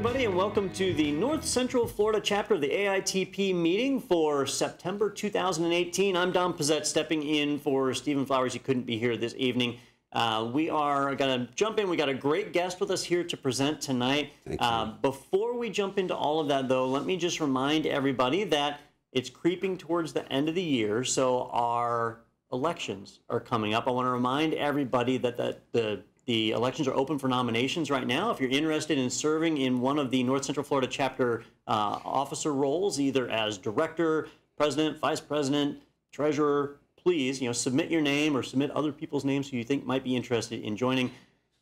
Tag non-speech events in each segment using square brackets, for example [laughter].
everybody, and welcome to the North Central Florida chapter of the AITP meeting for September 2018. I'm Don Pizzette, stepping in for Stephen Flowers. He couldn't be here this evening. Uh, we are going to jump in. We got a great guest with us here to present tonight. Uh, before we jump into all of that, though, let me just remind everybody that it's creeping towards the end of the year, so our elections are coming up. I want to remind everybody that the, the the elections are open for nominations right now. If you're interested in serving in one of the North Central Florida chapter uh, officer roles, either as director, president, vice president, treasurer, please, you know, submit your name or submit other people's names who you think might be interested in joining.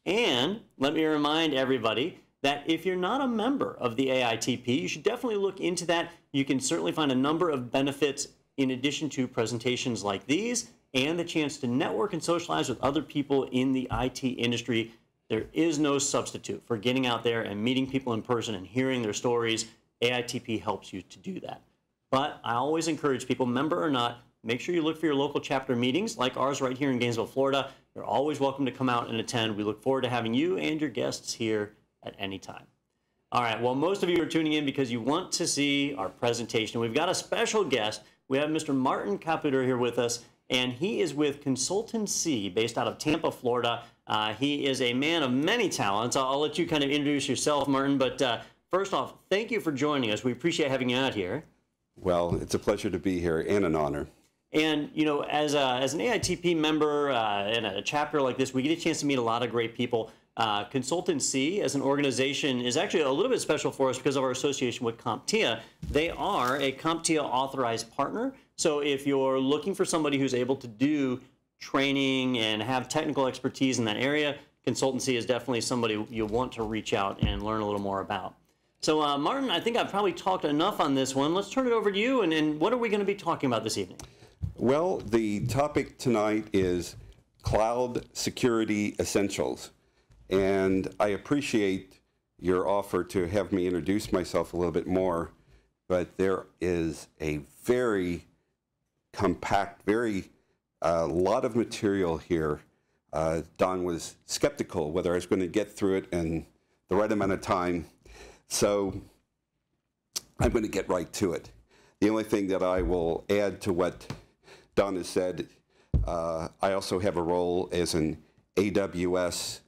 And let me remind everybody that if you're not a member of the AITP, you should definitely look into that. You can certainly find a number of benefits in addition to presentations like these and the chance to network and socialize with other people in the IT industry. There is no substitute for getting out there and meeting people in person and hearing their stories. AITP helps you to do that. But I always encourage people, member or not, make sure you look for your local chapter meetings like ours right here in Gainesville, Florida. You're always welcome to come out and attend. We look forward to having you and your guests here at any time. All right, well, most of you are tuning in because you want to see our presentation. We've got a special guest. We have Mr. Martin Capuder here with us and he is with ConsultantC, based out of Tampa, Florida. Uh, he is a man of many talents. I'll, I'll, let you kind of introduce yourself, Martin. But uh, first off, thank you for joining us. We appreciate having you out here. Well, it's a pleasure to be here and an honor. And you know, as a, as an AITP member uh, in a chapter like this, we get a chance to meet a lot of great people. Uh, Consultant C, as an organization, is actually a little bit special for us because of our association with CompTIA. They are a CompTIA authorized partner. So if you're looking for somebody who's able to do training and have technical expertise in that area, ConsultantC is definitely somebody you want to reach out and learn a little more about. So uh, Martin, I think I've probably talked enough on this one. Let's turn it over to you, and, and what are we going to be talking about this evening? Well, the topic tonight is cloud security essentials. And I appreciate your offer to have me introduce myself a little bit more, but there is a very compact, very a uh, lot of material here. Uh, Don was skeptical whether I was going to get through it in the right amount of time. So I'm going to get right to it. The only thing that I will add to what Don has said, uh, I also have a role as an AWS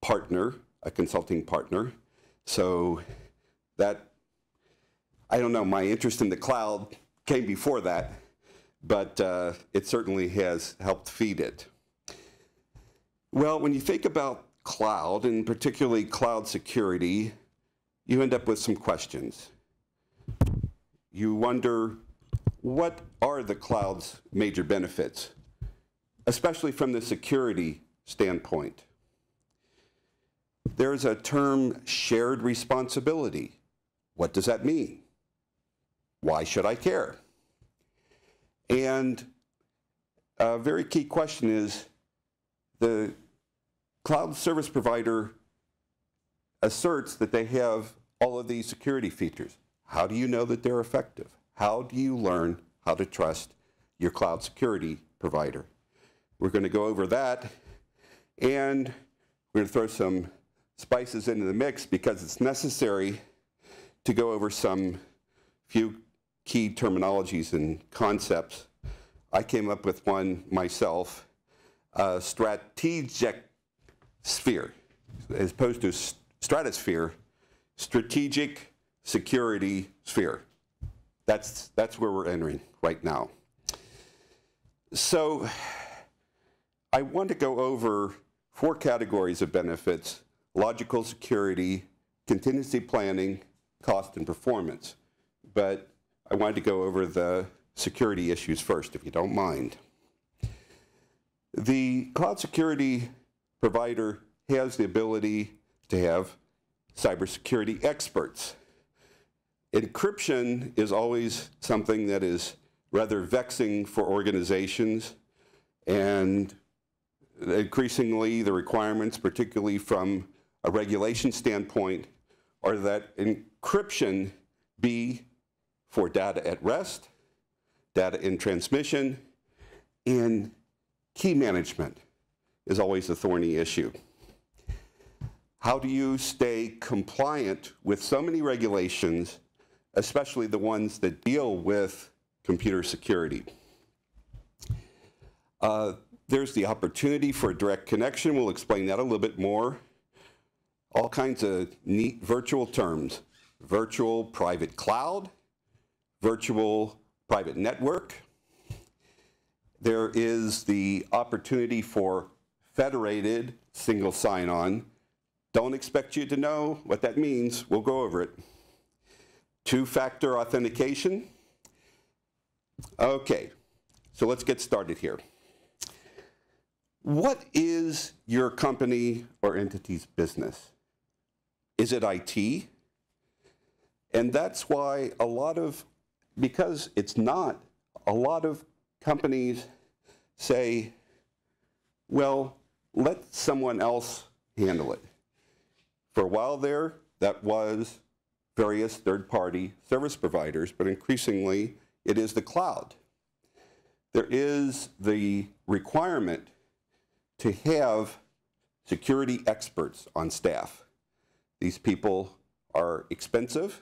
partner, a consulting partner. So that, I don't know, my interest in the cloud came before that but uh, it certainly has helped feed it. Well, when you think about cloud, and particularly cloud security, you end up with some questions. You wonder, what are the cloud's major benefits, especially from the security standpoint? There's a term, shared responsibility. What does that mean? Why should I care? And a very key question is the cloud service provider asserts that they have all of these security features. How do you know that they're effective? How do you learn how to trust your cloud security provider? We're going to go over that and we're going to throw some spices into the mix because it's necessary to go over some few key terminologies and concepts. I came up with one myself, uh, strategic sphere, as opposed to stratosphere, strategic security sphere. That's, that's where we're entering right now. So I want to go over four categories of benefits, logical security, contingency planning, cost, and performance. But I wanted to go over the security issues first, if you don't mind. The cloud security provider has the ability to have cybersecurity experts. Encryption is always something that is rather vexing for organizations and increasingly the requirements, particularly from a regulation standpoint, are that encryption be for data at rest, data in transmission, and key management is always a thorny issue. How do you stay compliant with so many regulations, especially the ones that deal with computer security? Uh, there's the opportunity for a direct connection. We'll explain that a little bit more. All kinds of neat virtual terms. Virtual private cloud, virtual private network. There is the opportunity for federated single sign-on. Don't expect you to know what that means. We'll go over it. Two-factor authentication. Okay, so let's get started here. What is your company or entity's business? Is it IT? And that's why a lot of, because it's not, a lot of companies say, well, let someone else handle it. For a while there, that was various third-party service providers, but increasingly it is the cloud. There is the requirement to have security experts on staff. These people are expensive.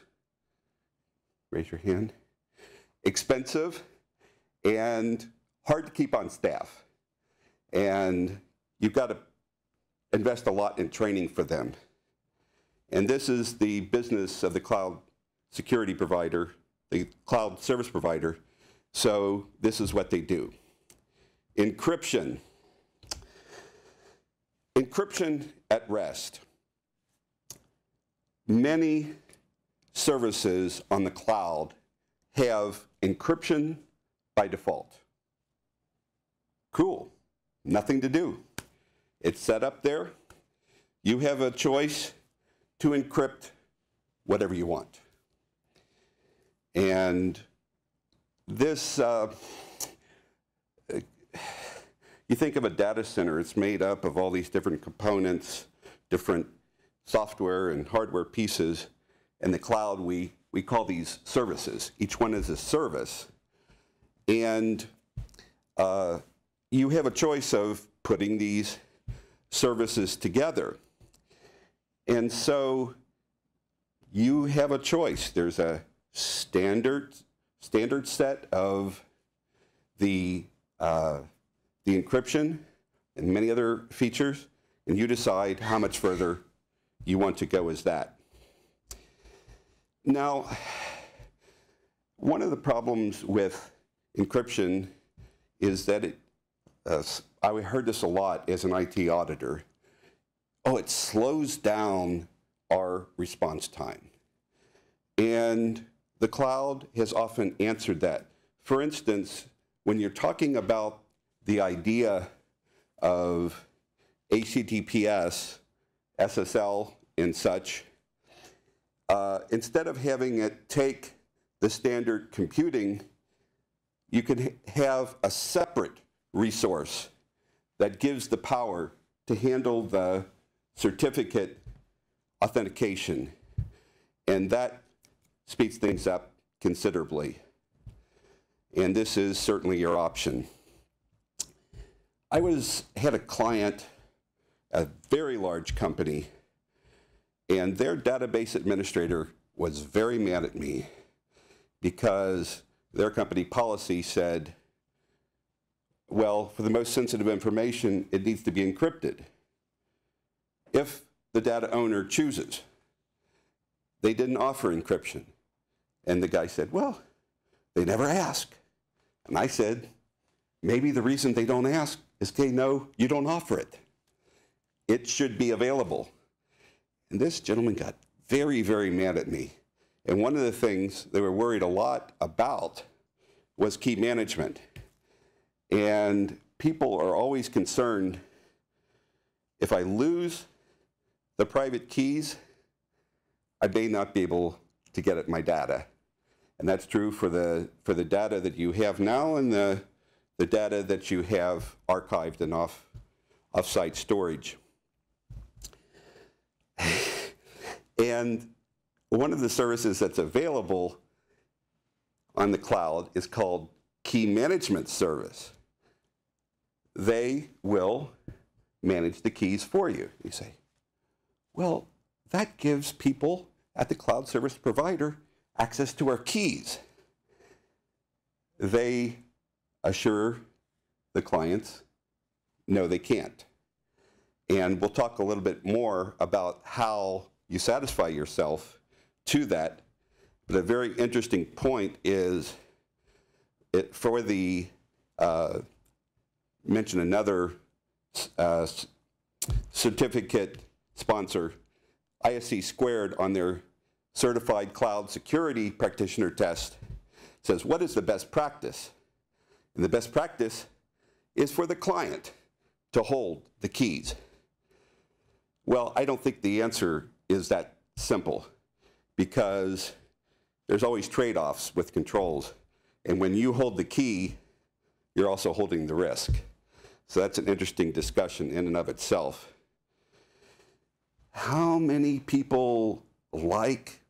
Raise your hand. Expensive and hard to keep on staff. And you've got to invest a lot in training for them. And this is the business of the cloud security provider, the cloud service provider. So this is what they do. Encryption Encryption at rest. Many services on the cloud have encryption by default. Cool, nothing to do. It's set up there. You have a choice to encrypt whatever you want. And this, uh, you think of a data center, it's made up of all these different components, different software and hardware pieces. In the cloud, we, we call these services. Each one is a service. And uh, you have a choice of putting these services together. And so you have a choice. There's a standard, standard set of the uh, the encryption, and many other features, and you decide how much further you want to go as that. Now, one of the problems with encryption is that it, uh, I heard this a lot as an IT auditor. Oh, it slows down our response time. And the cloud has often answered that. For instance, when you're talking about the idea of HTTPS, SSL, and such, uh, instead of having it take the standard computing, you can have a separate resource that gives the power to handle the certificate authentication. And that speeds things up considerably. And this is certainly your option. I was had a client, a very large company, and their database administrator was very mad at me because their company policy said, well, for the most sensitive information, it needs to be encrypted. If the data owner chooses, they didn't offer encryption. And the guy said, well, they never ask. And I said, maybe the reason they don't ask is, okay, no, you don't offer it. It should be available. And this gentleman got very, very mad at me. And one of the things they were worried a lot about was key management. And people are always concerned if I lose the private keys, I may not be able to get at my data. And that's true for the, for the data that you have now and the the data that you have archived in off, off-site storage. And one of the services that's available on the cloud is called Key Management Service. They will manage the keys for you. You say, Well, that gives people at the cloud service provider access to our keys. They assure the clients, no, they can't. And we'll talk a little bit more about how you satisfy yourself to that. But a very interesting point is it, for the, uh, mention another uh, certificate sponsor, ISC Squared, on their certified cloud security practitioner test, says, what is the best practice? And the best practice is for the client to hold the keys. Well, I don't think the answer is that simple because there's always trade offs with controls. And when you hold the key, you're also holding the risk. So that's an interesting discussion in and of itself. How many people like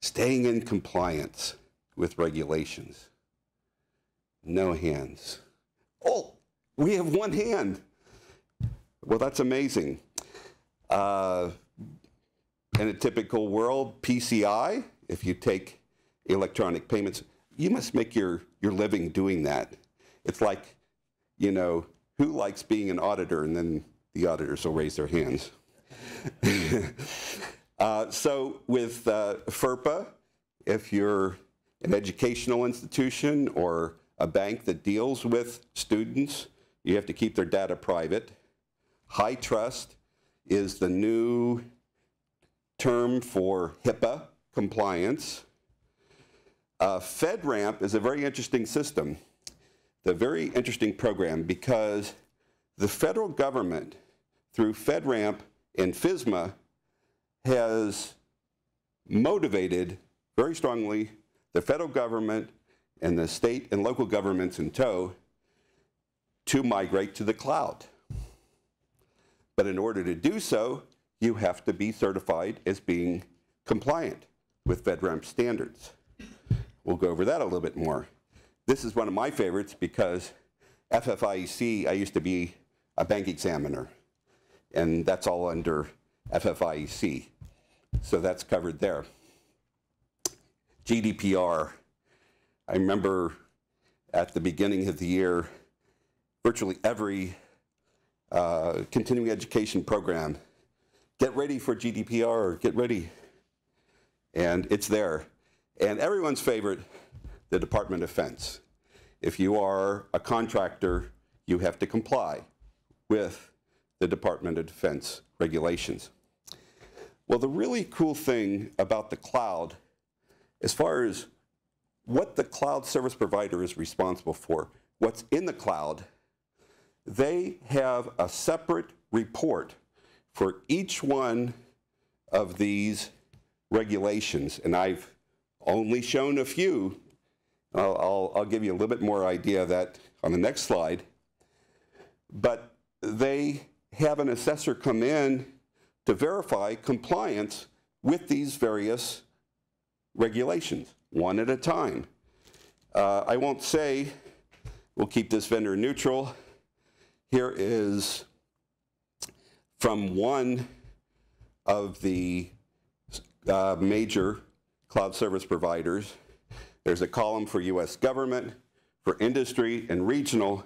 staying in compliance with regulations? No hands. Oh, we have one hand. Well, that's amazing. Uh, in a typical world, PCI, if you take electronic payments, you must make your, your living doing that. It's like, you know, who likes being an auditor? And then the auditors will raise their hands. [laughs] uh, so with uh, FERPA, if you're an educational institution or a bank that deals with students, you have to keep their data private. HITRUST is the new term for HIPAA compliance. Uh, FedRAMP is a very interesting system, a very interesting program because the federal government, through FedRAMP and FISMA, has motivated very strongly the federal government and the state and local governments in tow to migrate to the cloud. But in order to do so, you have to be certified as being compliant with FedRAMP standards. We'll go over that a little bit more. This is one of my favorites because FFIEC, I used to be a bank examiner, and that's all under FFIEC. So that's covered there. GDPR. I remember at the beginning of the year, virtually every uh, continuing education program, get ready for GDPR, get ready. And it's there. And everyone's favorite, the Department of Defense. If you are a contractor, you have to comply with the Department of Defense regulations. Well, the really cool thing about the cloud, as far as what the cloud service provider is responsible for, what's in the cloud, they have a separate report for each one of these regulations. And I've only shown a few. I'll, I'll, I'll give you a little bit more idea of that on the next slide. But they have an assessor come in to verify compliance with these various regulations, one at a time. Uh, I won't say, we'll keep this vendor neutral. Here is from one of the uh, major cloud service providers. There's a column for US government, for industry and regional,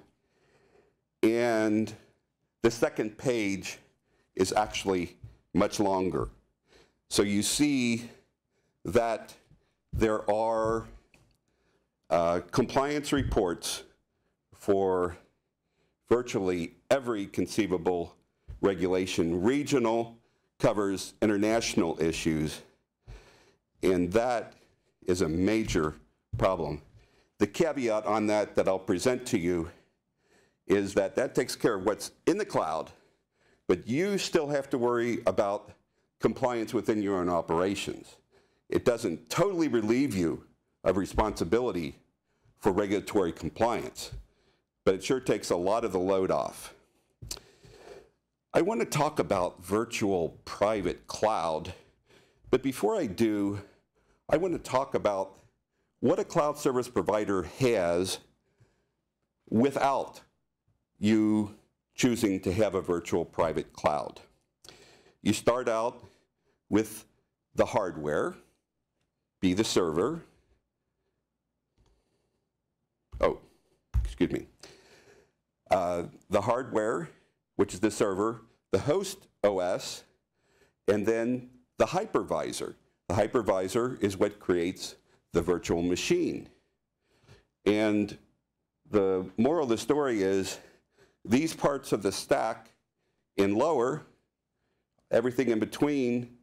and the second page is actually much longer. So you see that there are uh, compliance reports for virtually every conceivable regulation. Regional covers international issues, and that is a major problem. The caveat on that that I'll present to you is that that takes care of what's in the cloud, but you still have to worry about compliance within your own operations. It doesn't totally relieve you of responsibility for regulatory compliance, but it sure takes a lot of the load off. I want to talk about virtual private cloud, but before I do, I want to talk about what a cloud service provider has without you choosing to have a virtual private cloud. You start out with the hardware, be the server. Oh, excuse me. Uh, the hardware, which is the server, the host OS, and then the hypervisor. The hypervisor is what creates the virtual machine. And the moral of the story is these parts of the stack in lower, everything in between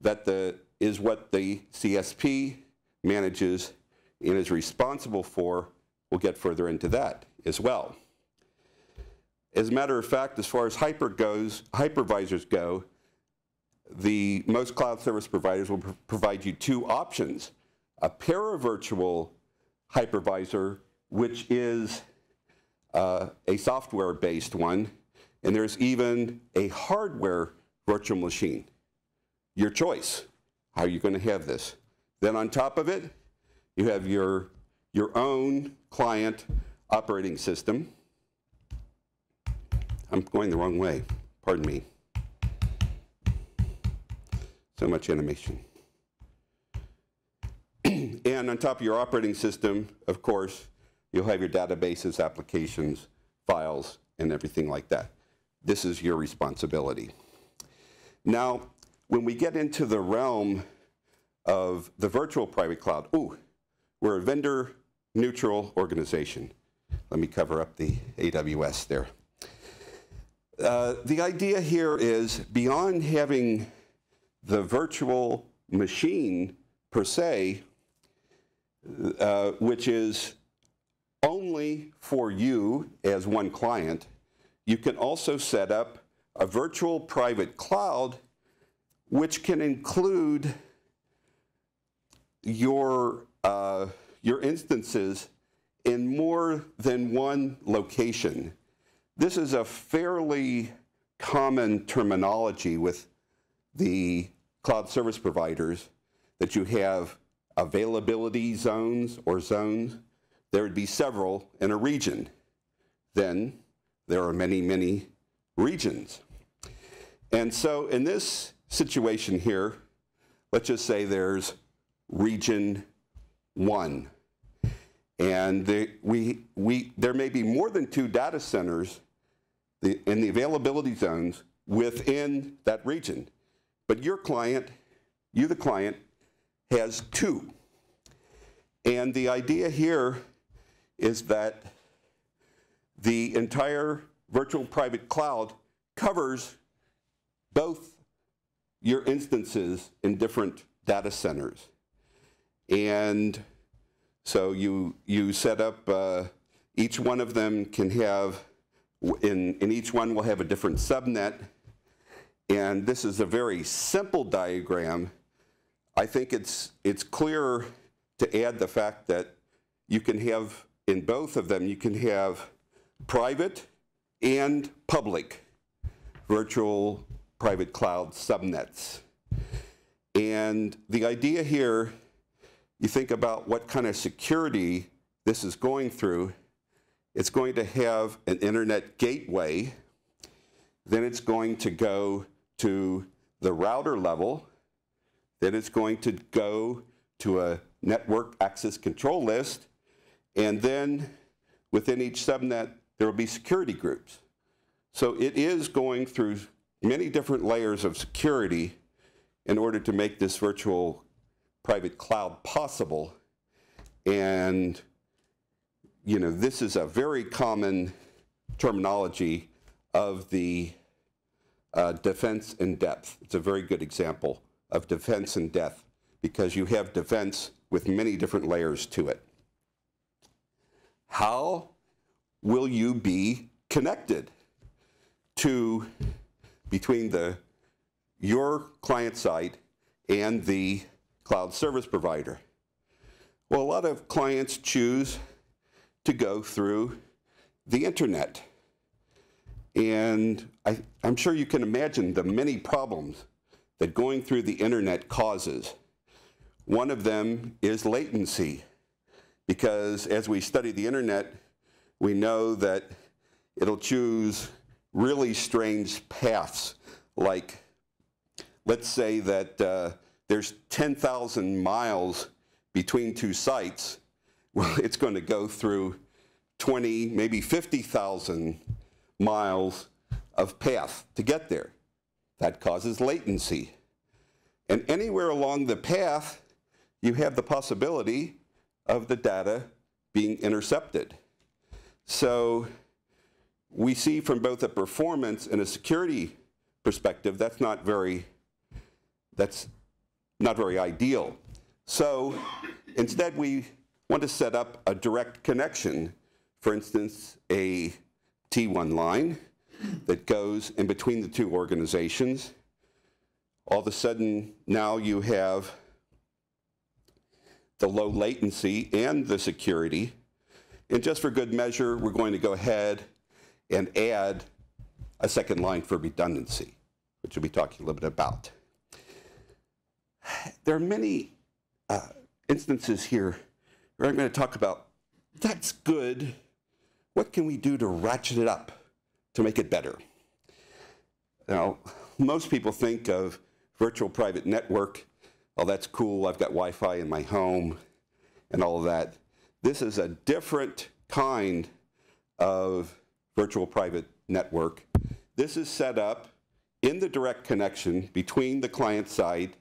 that the, is what the CSP manages and is responsible for. We'll get further into that as well. As a matter of fact, as far as hyper goes, hypervisors go, the most cloud service providers will pr provide you two options. A paravirtual hypervisor, which is uh, a software-based one, and there's even a hardware virtual machine. Your choice. How you're you going to have this? Then on top of it, you have your, your own client operating system. I'm going the wrong way. Pardon me. So much animation. [clears throat] and on top of your operating system, of course, you'll have your databases, applications, files, and everything like that. This is your responsibility. Now, when we get into the realm of the virtual private cloud, ooh, we're a vendor neutral organization. Let me cover up the AWS there. Uh, the idea here is beyond having the virtual machine per se, uh, which is only for you as one client, you can also set up a virtual private cloud which can include your, uh, your instances in more than one location. This is a fairly common terminology with the cloud service providers that you have availability zones or zones. There would be several in a region. Then there are many, many regions. And so in this situation here, let's just say there's region one. And the, we, we, there may be more than two data centers in the availability zones within that region. But your client, you the client, has two. And the idea here is that the entire virtual private cloud covers both your instances in different data centers. And so you, you set up, uh, each one of them can have, in, in each one we'll have a different subnet. And this is a very simple diagram. I think it's, it's clear to add the fact that you can have, in both of them, you can have private and public virtual private cloud subnets. And the idea here, you think about what kind of security this is going through. It's going to have an internet gateway. Then it's going to go to the router level. Then it's going to go to a network access control list. And then within each subnet, there will be security groups. So it is going through many different layers of security in order to make this virtual private cloud possible. And you know, this is a very common terminology of the uh, defense in depth. It's a very good example of defense in depth because you have defense with many different layers to it. How will you be connected to between the your client side and the cloud service provider? Well, a lot of clients choose to go through the internet. And I, am sure you can imagine the many problems that going through the internet causes. One of them is latency, because as we study the internet, we know that it'll choose really strange paths like let's say that uh, there's 10,000 miles between two sites, well, [laughs] it's going to go through 20, maybe 50,000 miles of path to get there. That causes latency. And anywhere along the path, you have the possibility of the data being intercepted. So we see from both a performance and a security perspective, that's not very, that's not very ideal. So instead, we want to set up a direct connection, for instance, a T1 line that goes in between the two organizations. All of a sudden, now you have the low latency and the security. And just for good measure, we're going to go ahead and add a second line for redundancy, which we'll be talking a little bit about. There are many uh, instances here where I'm going to talk about that's good. What can we do to ratchet it up to make it better? Now, most people think of virtual private network. Oh, that's cool. I've got Wi Fi in my home and all of that. This is a different kind of virtual private network. This is set up in the direct connection between the client side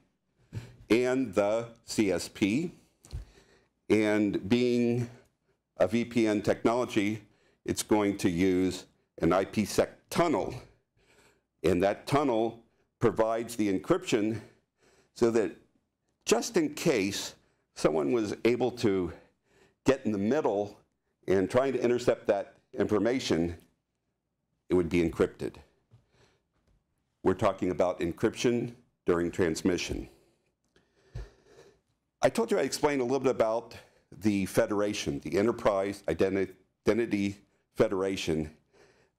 and the CSP. And being a VPN technology, it's going to use an IPsec tunnel. And that tunnel provides the encryption so that just in case someone was able to get in the middle and trying to intercept that information, it would be encrypted. We're talking about encryption during transmission. I told you I'd explain a little bit about the Federation, the Enterprise Identity Federation.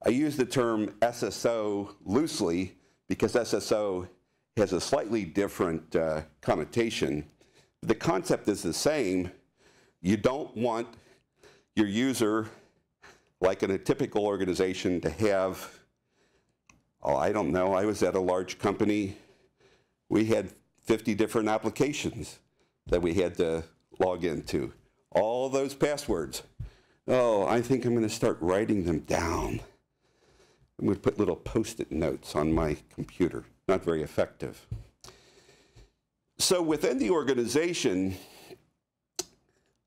I use the term SSO loosely because SSO has a slightly different uh, connotation. The concept is the same. You don't want your user, like in a typical organization, to have, oh, I don't know, I was at a large company. We had 50 different applications that we had to log into. All those passwords. Oh, I think I'm going to start writing them down. I'm going to put little post-it notes on my computer. Not very effective. So within the organization,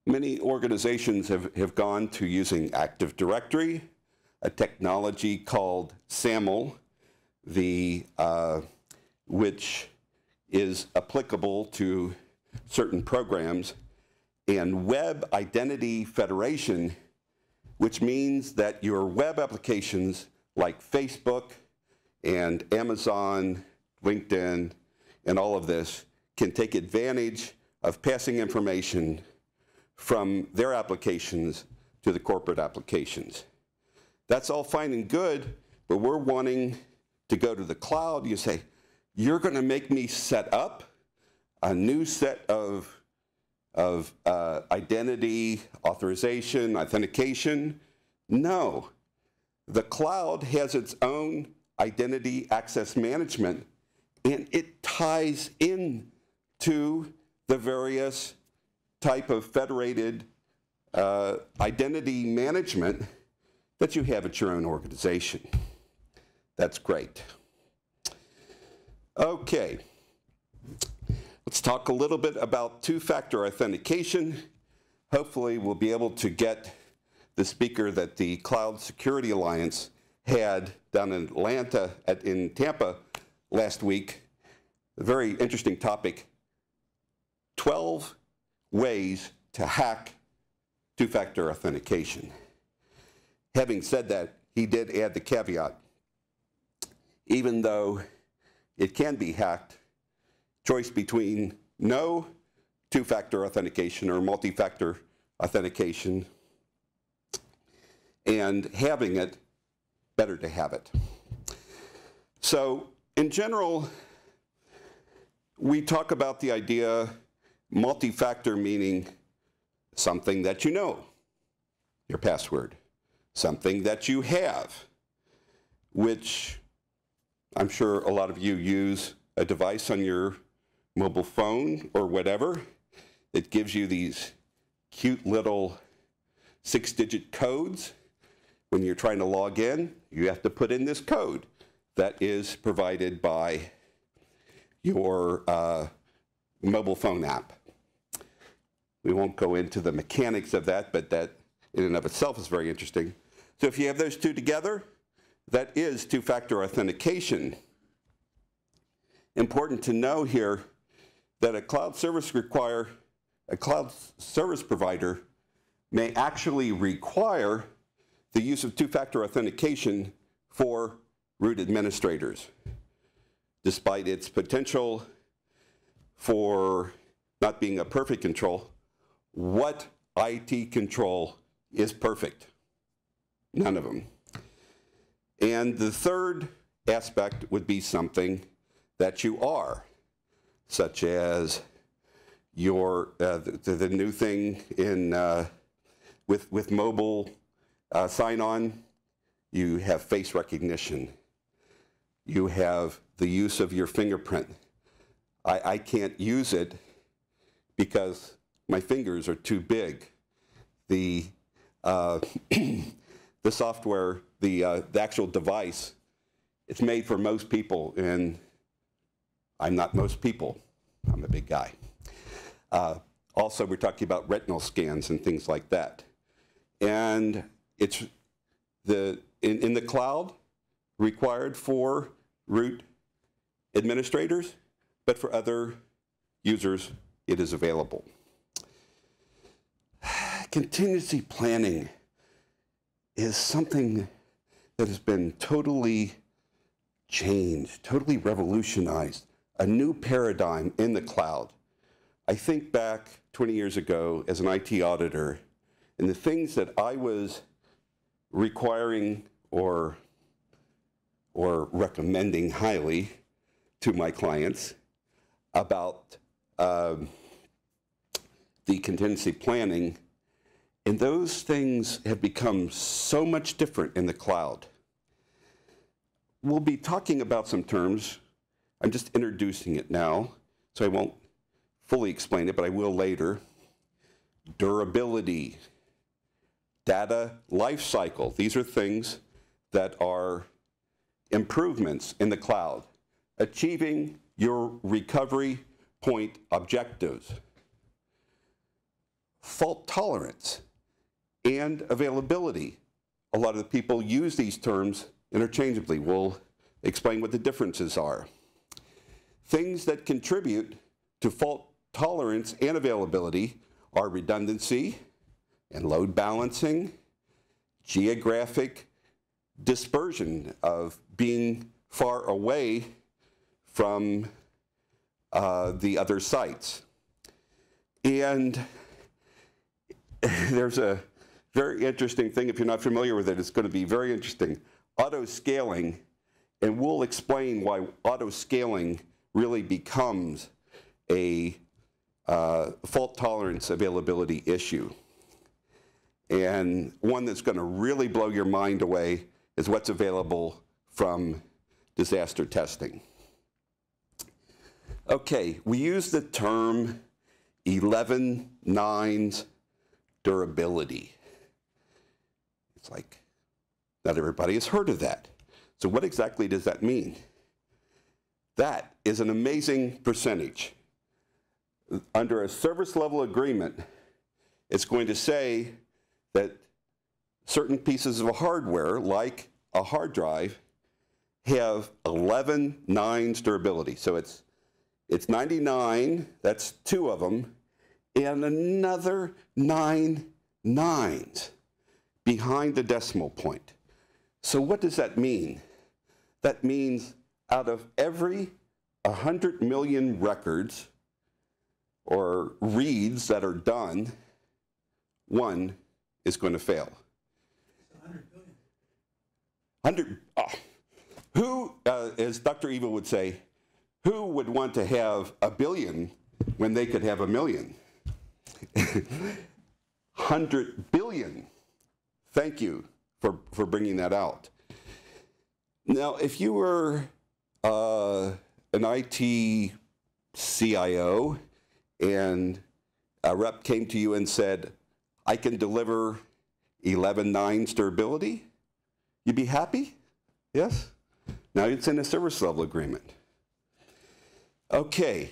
many organizations have, have gone to using Active Directory, a technology called SAML, the, uh, which is applicable to certain programs, and Web Identity Federation, which means that your web applications like Facebook and Amazon, LinkedIn, and all of this can take advantage of passing information from their applications to the corporate applications. That's all fine and good, but we're wanting to go to the cloud. You say, you're going to make me set up a new set of, of uh, identity, authorization, authentication. No. The cloud has its own identity access management, and it ties in to the various type of federated uh, identity management that you have at your own organization. That's great. Okay. Let's talk a little bit about two-factor authentication. Hopefully we'll be able to get the speaker that the Cloud Security Alliance had down in Atlanta, at, in Tampa last week. A very interesting topic. 12 ways to hack two-factor authentication. Having said that, he did add the caveat. Even though it can be hacked, choice between no two-factor authentication or multi-factor authentication and having it, better to have it. So in general, we talk about the idea multi-factor meaning something that you know, your password, something that you have, which I'm sure a lot of you use a device on your mobile phone or whatever that gives you these cute little six digit codes. When you're trying to log in, you have to put in this code that is provided by your uh, mobile phone app. We won't go into the mechanics of that, but that in and of itself is very interesting. So if you have those two together, that is two-factor authentication. Important to know here that a cloud service require a cloud service provider may actually require the use of two-factor authentication for root administrators, despite its potential for not being a perfect control. What IT control is perfect? None of them. And the third aspect would be something that you are, such as your uh, the, the, new thing in uh, with with mobile uh, sign-on. You have face recognition. You have the use of your fingerprint. I, I can't use it because my fingers are too big. The uh, [clears throat] the software, the uh, the actual device, it's made for most people, and I'm not most people. I'm a big guy. Uh, also, we're talking about retinal scans and things like that. And it's the in, in the cloud required for root administrators, but for other users, it is available. [sighs] Contingency planning is something that has been totally changed, totally revolutionized, a new paradigm in the cloud. I think back 20 years ago as an IT auditor, and the things that I was requiring or, or recommending highly to my clients about um, the contingency planning, and those things have become so much different in the cloud. We'll be talking about some terms. I'm just introducing it now, so I won't fully explain it, but I will later. Durability, data life cycle. These are things that are improvements in the cloud. Achieving your recovery point objectives. Fault tolerance and availability. A lot of the people use these terms interchangeably. We'll explain what the differences are. Things that contribute to fault tolerance and availability are redundancy and load balancing, geographic dispersion of being far away from uh, the other sites. And [laughs] there's a very interesting thing, if you're not familiar with it, it's going to be very interesting. Auto scaling, and we'll explain why auto scaling really becomes a uh, fault tolerance availability issue. And one that's going to really blow your mind away is what's available from disaster testing. Okay, we use the term 11 nines durability. It's like, not everybody has heard of that. So what exactly does that mean? That is an amazing percentage under a service level agreement, it's going to say that certain pieces of hardware, like a hard drive, have 11 nines durability. So it's, it's 99, that's two of them, and another nine nines behind the decimal point. So what does that mean? That means out of every 100 million records or reads that are done, one is going to fail. 100 billion. 100, oh. Who, uh, as Dr. Evil would say, who would want to have a billion when they could have a million? [laughs] 100 billion. Thank you for, for bringing that out. Now, if you were uh, an IT CIO and a rep came to you and said, I can deliver 11.9 stability, you'd be happy? Yes? Now it's in a service level agreement. Okay,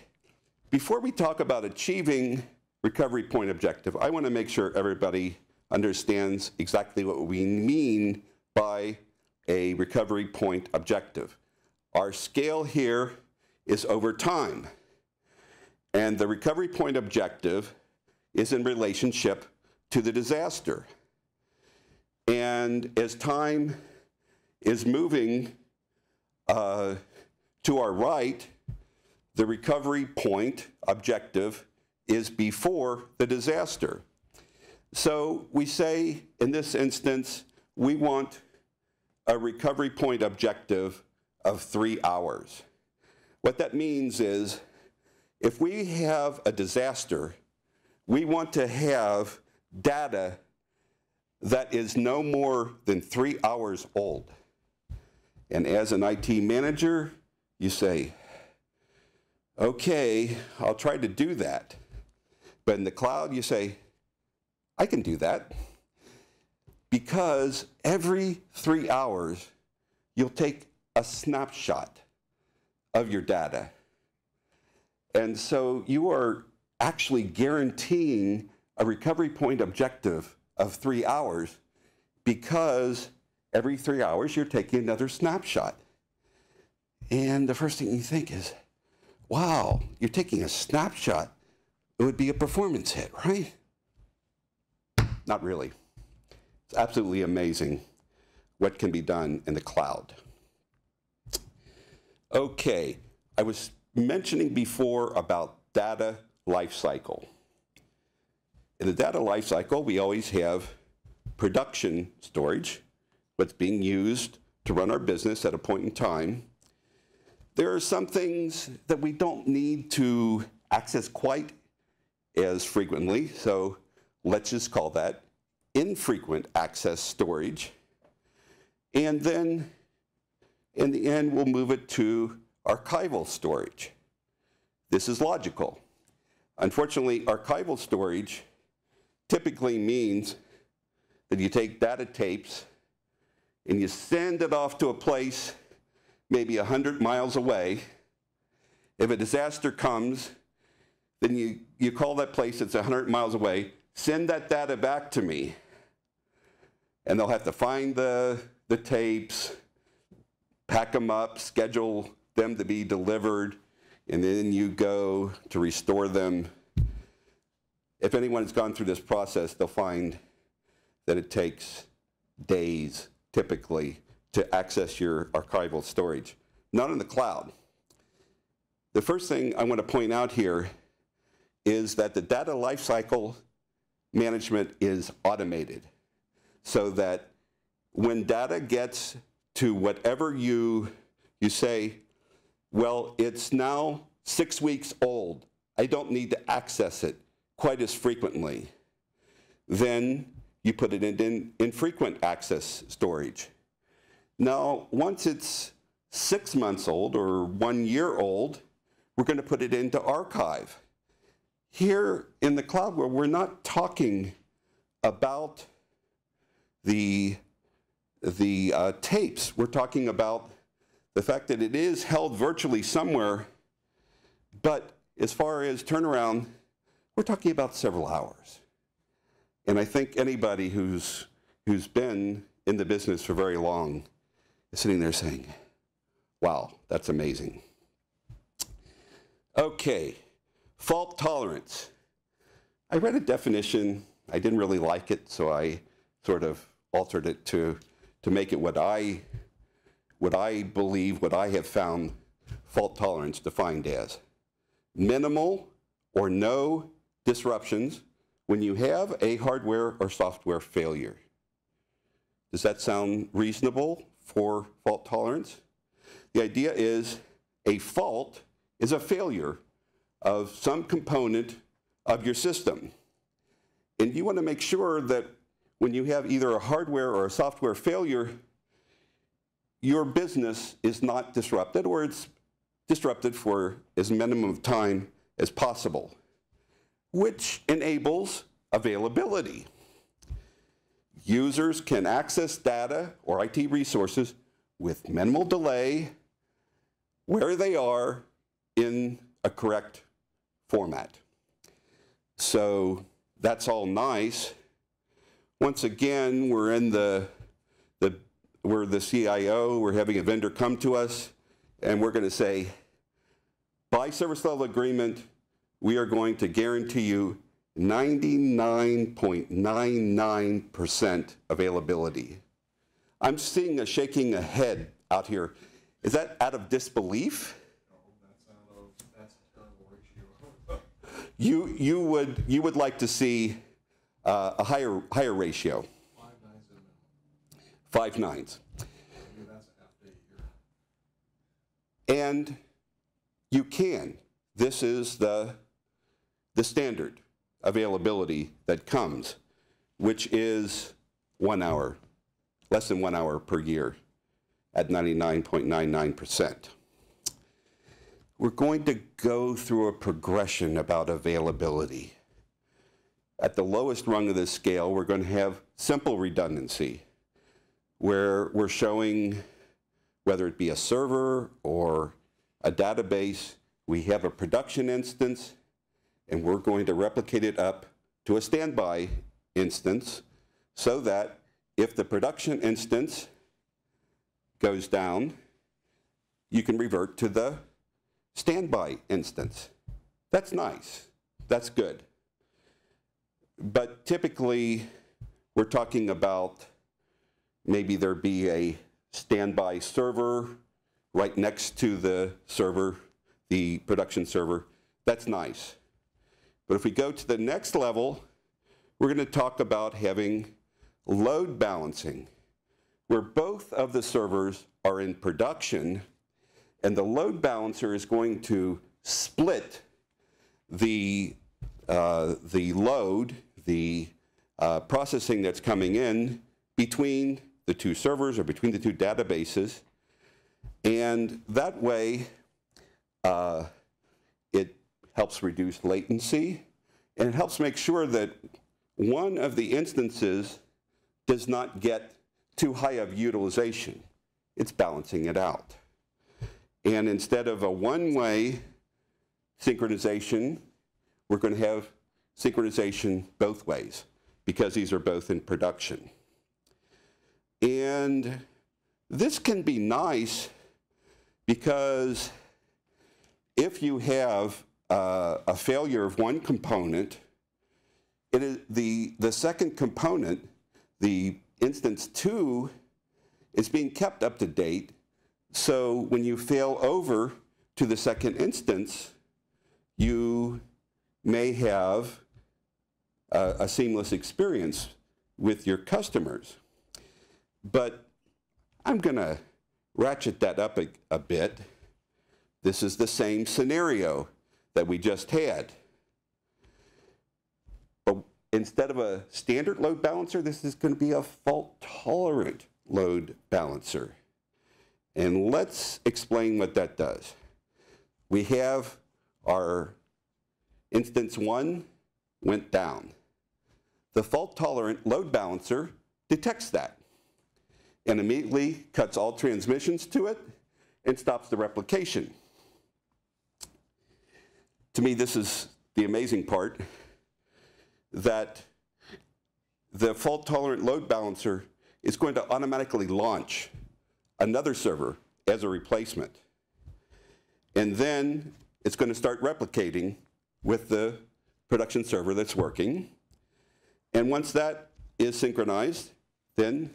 before we talk about achieving recovery point objective, I want to make sure everybody understands exactly what we mean by a recovery point objective. Our scale here is over time. And the recovery point objective is in relationship to the disaster. And as time is moving uh, to our right, the recovery point objective is before the disaster. So we say in this instance, we want a recovery point objective of three hours. What that means is if we have a disaster, we want to have data that is no more than three hours old. And as an IT manager, you say, okay, I'll try to do that. But in the cloud, you say, I can do that. Because every three hours, you'll take a snapshot of your data. And so you are actually guaranteeing a recovery point objective of three hours because every three hours you're taking another snapshot. And the first thing you think is, wow, you're taking a snapshot. It would be a performance hit, right? Not really. It's absolutely amazing what can be done in the cloud. Okay, I was mentioning before about data lifecycle. In the data lifecycle, we always have production storage, what's being used to run our business at a point in time. There are some things that we don't need to access quite as frequently, so let's just call that infrequent access storage. And then in the end, we'll move it to archival storage. This is logical. Unfortunately, archival storage typically means that you take data tapes and you send it off to a place maybe 100 miles away. If a disaster comes, then you, you call that place that's 100 miles away, send that data back to me. And they'll have to find the, the tapes, pack them up, schedule them to be delivered, and then you go to restore them. If anyone has gone through this process, they'll find that it takes days typically to access your archival storage, not in the cloud. The first thing I want to point out here is that the data lifecycle management is automated so that when data gets to whatever you, you say, well, it's now six weeks old. I don't need to access it quite as frequently. Then you put it in infrequent access storage. Now, once it's six months old or one year old, we're going to put it into archive. Here in the cloud world, we're not talking about the, the uh, tapes. We're talking about the fact that it is held virtually somewhere, but as far as turnaround, we're talking about several hours. And I think anybody who's, who's been in the business for very long is sitting there saying, wow, that's amazing. Okay, fault tolerance. I read a definition. I didn't really like it, so I sort of altered it to, to make it what I what I believe, what I have found fault tolerance defined as. Minimal or no disruptions when you have a hardware or software failure. Does that sound reasonable for fault tolerance? The idea is a fault is a failure of some component of your system. And you want to make sure that when you have either a hardware or a software failure, your business is not disrupted or it's disrupted for as minimum of time as possible, which enables availability. Users can access data or IT resources with minimal delay where they are in a correct format. So that's all nice. Once again, we're in the, the we're the CIO, we're having a vendor come to us, and we're going to say, by service level agreement, we are going to guarantee you 99.99% availability. I'm seeing a shaking a head out here. Is that out of disbelief? You, you, would, you would like to see uh, a higher, higher ratio. Five nines. Five nines. Maybe that's a half day a year. And you can. This is the, the standard availability that comes, which is one hour, less than one hour per year at 99.99%. We're going to go through a progression about availability. At the lowest rung of this scale, we're going to have simple redundancy, where we're showing whether it be a server or a database, we have a production instance, and we're going to replicate it up to a standby instance so that if the production instance goes down, you can revert to the standby instance. That's nice. That's good. But typically, we're talking about maybe there be a standby server right next to the server, the production server. That's nice. But if we go to the next level, we're going to talk about having load balancing, where both of the servers are in production, and the load balancer is going to split the, uh, the load, the uh, processing that's coming in between the two servers or between the two databases. And that way, uh, it helps reduce latency, and it helps make sure that one of the instances does not get too high of utilization. It's balancing it out. And instead of a one-way synchronization, we're going to have synchronization both ways because these are both in production. And this can be nice because if you have uh, a failure of one component, it is the, the second component, the instance two, is being kept up to date. So when you fail over to the second instance, you may have a, seamless experience with your customers. But I'm going to ratchet that up a, a bit. This is the same scenario that we just had. But instead of a standard load balancer, this is going to be a fault tolerant load balancer. And let's explain what that does. We have our instance one went down. The fault tolerant load balancer detects that and immediately cuts all transmissions to it and stops the replication. To me, this is the amazing part that the fault tolerant load balancer is going to automatically launch another server as a replacement. And then it's going to start replicating with the production server that's working. And once that is synchronized, then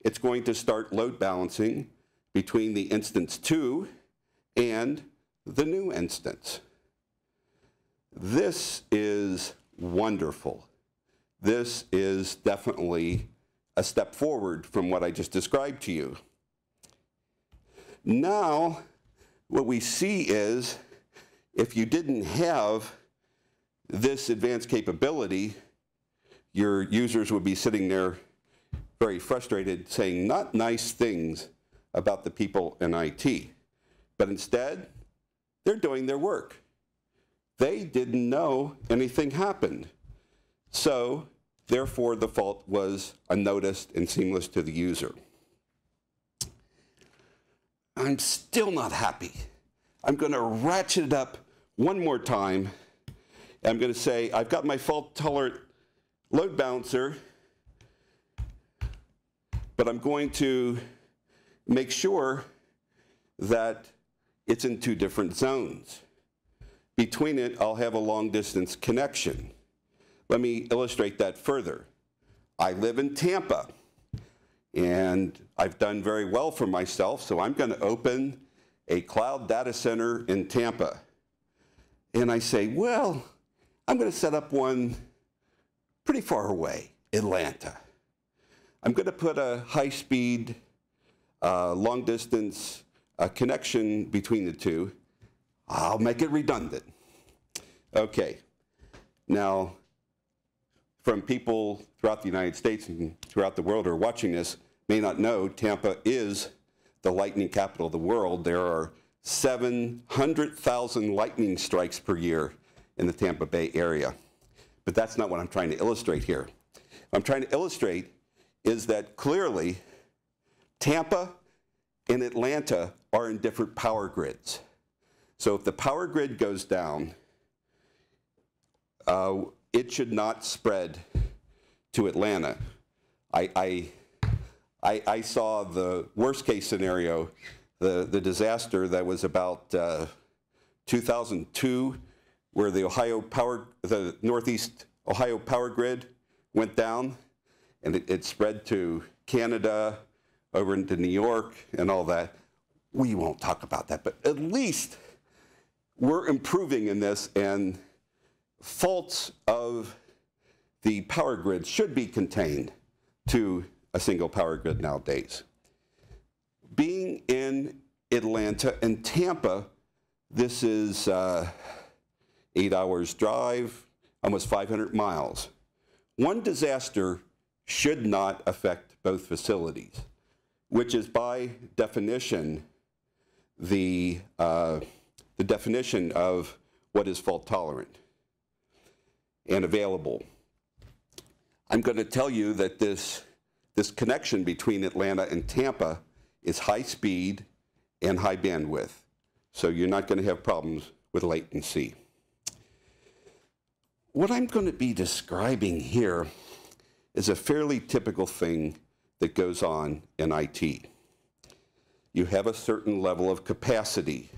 it's going to start load balancing between the instance 2 and the new instance. This is wonderful. This is definitely a step forward from what I just described to you. Now, what we see is if you didn't have this advanced capability, your users would be sitting there very frustrated, saying not nice things about the people in IT. But instead, they're doing their work. They didn't know anything happened. So, therefore, the fault was unnoticed and seamless to the user. I'm still not happy. I'm going to ratchet it up one more time. I'm going to say I've got my fault tolerant load balancer, but I'm going to make sure that it's in two different zones. Between it, I'll have a long distance connection. Let me illustrate that further. I live in Tampa, and I've done very well for myself, so I'm going to open a cloud data center in Tampa. And I say, well, I'm going to set up one pretty far away, Atlanta. I'm going to put a high speed, uh, long distance uh, connection between the two. I'll make it redundant. Okay. Now, from people throughout the United States and throughout the world who are watching this may not know, Tampa is the lightning capital of the world. There are 700,000 lightning strikes per year in the Tampa Bay area. But that's not what I'm trying to illustrate here. What I'm trying to illustrate is that clearly Tampa and Atlanta are in different power grids. So if the power grid goes down, uh, it should not spread to Atlanta. I, I, I, saw the worst case scenario, the, the disaster that was about uh, 2002, where the Ohio power, the Northeast Ohio power grid went down, and it, it spread to Canada, over into New York, and all that. We won't talk about that, but at least we're improving in this, and faults of the power grid should be contained to a single power grid nowadays. Being in Atlanta and Tampa, this is uh, eight hours drive, almost 500 miles. One disaster should not affect both facilities, which is by definition the, uh, the definition of what is fault tolerant and available. I'm going to tell you that this, this connection between Atlanta and Tampa is high speed and high bandwidth. So you're not going to have problems with latency. What I'm going to be describing here is a fairly typical thing that goes on in IT. You have a certain level of capacity,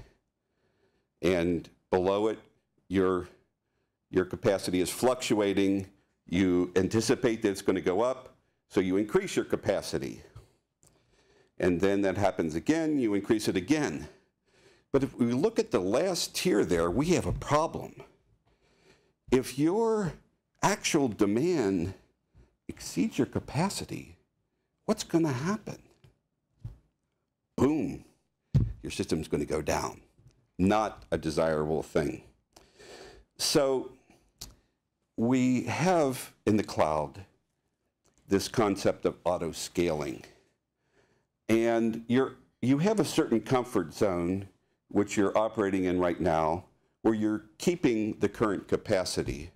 and below it, your, your capacity is fluctuating. You anticipate that it's going to go up, so you increase your capacity. And then that happens again, you increase it again. But if we look at the last tier there, we have a problem if your actual demand exceeds your capacity, what's going to happen? Boom, your system's going to go down. Not a desirable thing. So we have in the cloud this concept of auto scaling. And you're, you have a certain comfort zone, which you're operating in right now, where you're keeping the current capacity,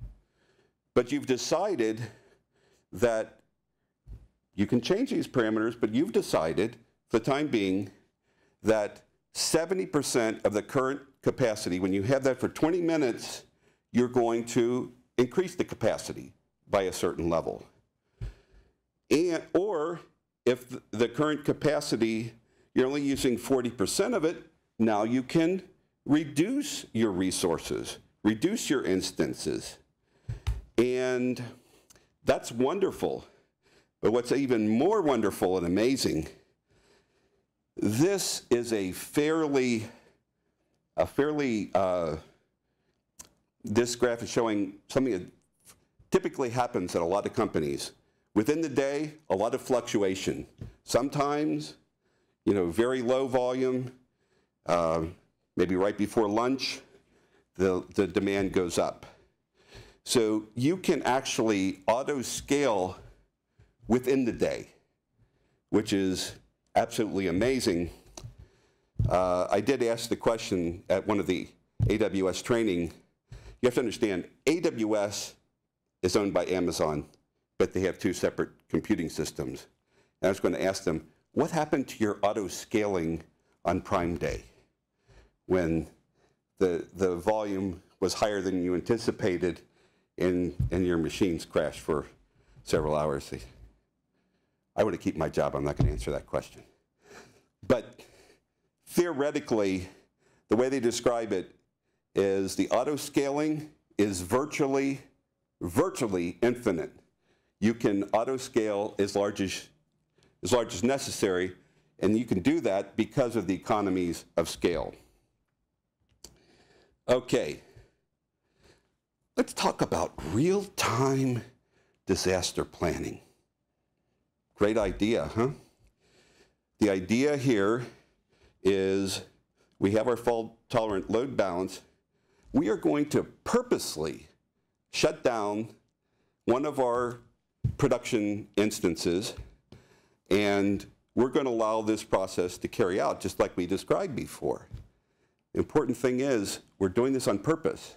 but you've decided that you can change these parameters, but you've decided, for the time being, that 70% of the current capacity, when you have that for 20 minutes, you're going to increase the capacity by a certain level. And, or if the current capacity, you're only using 40% of it, now you can reduce your resources, reduce your instances. And that's wonderful. But what's even more wonderful and amazing, this is a fairly, a fairly, uh, this graph is showing something that typically happens at a lot of companies. Within the day, a lot of fluctuation. Sometimes, you know, very low volume, uh, maybe right before lunch, the, the demand goes up. So you can actually auto scale within the day, which is absolutely amazing. Uh, I did ask the question at one of the AWS training, you have to understand AWS is owned by Amazon, but they have two separate computing systems. And I was going to ask them, what happened to your auto scaling on Prime Day when the, the volume was higher than you anticipated and, and your machines crashed for several hours? I want to keep my job. I'm not going to answer that question. But theoretically, the way they describe it is the auto scaling is virtually, virtually infinite. You can auto scale as large as, as large as necessary, and you can do that because of the economies of scale. Okay, let's talk about real-time disaster planning. Great idea, huh? The idea here is we have our fault tolerant load balance. We are going to purposely shut down one of our production instances and we're going to allow this process to carry out just like we described before. The important thing is we're doing this on purpose.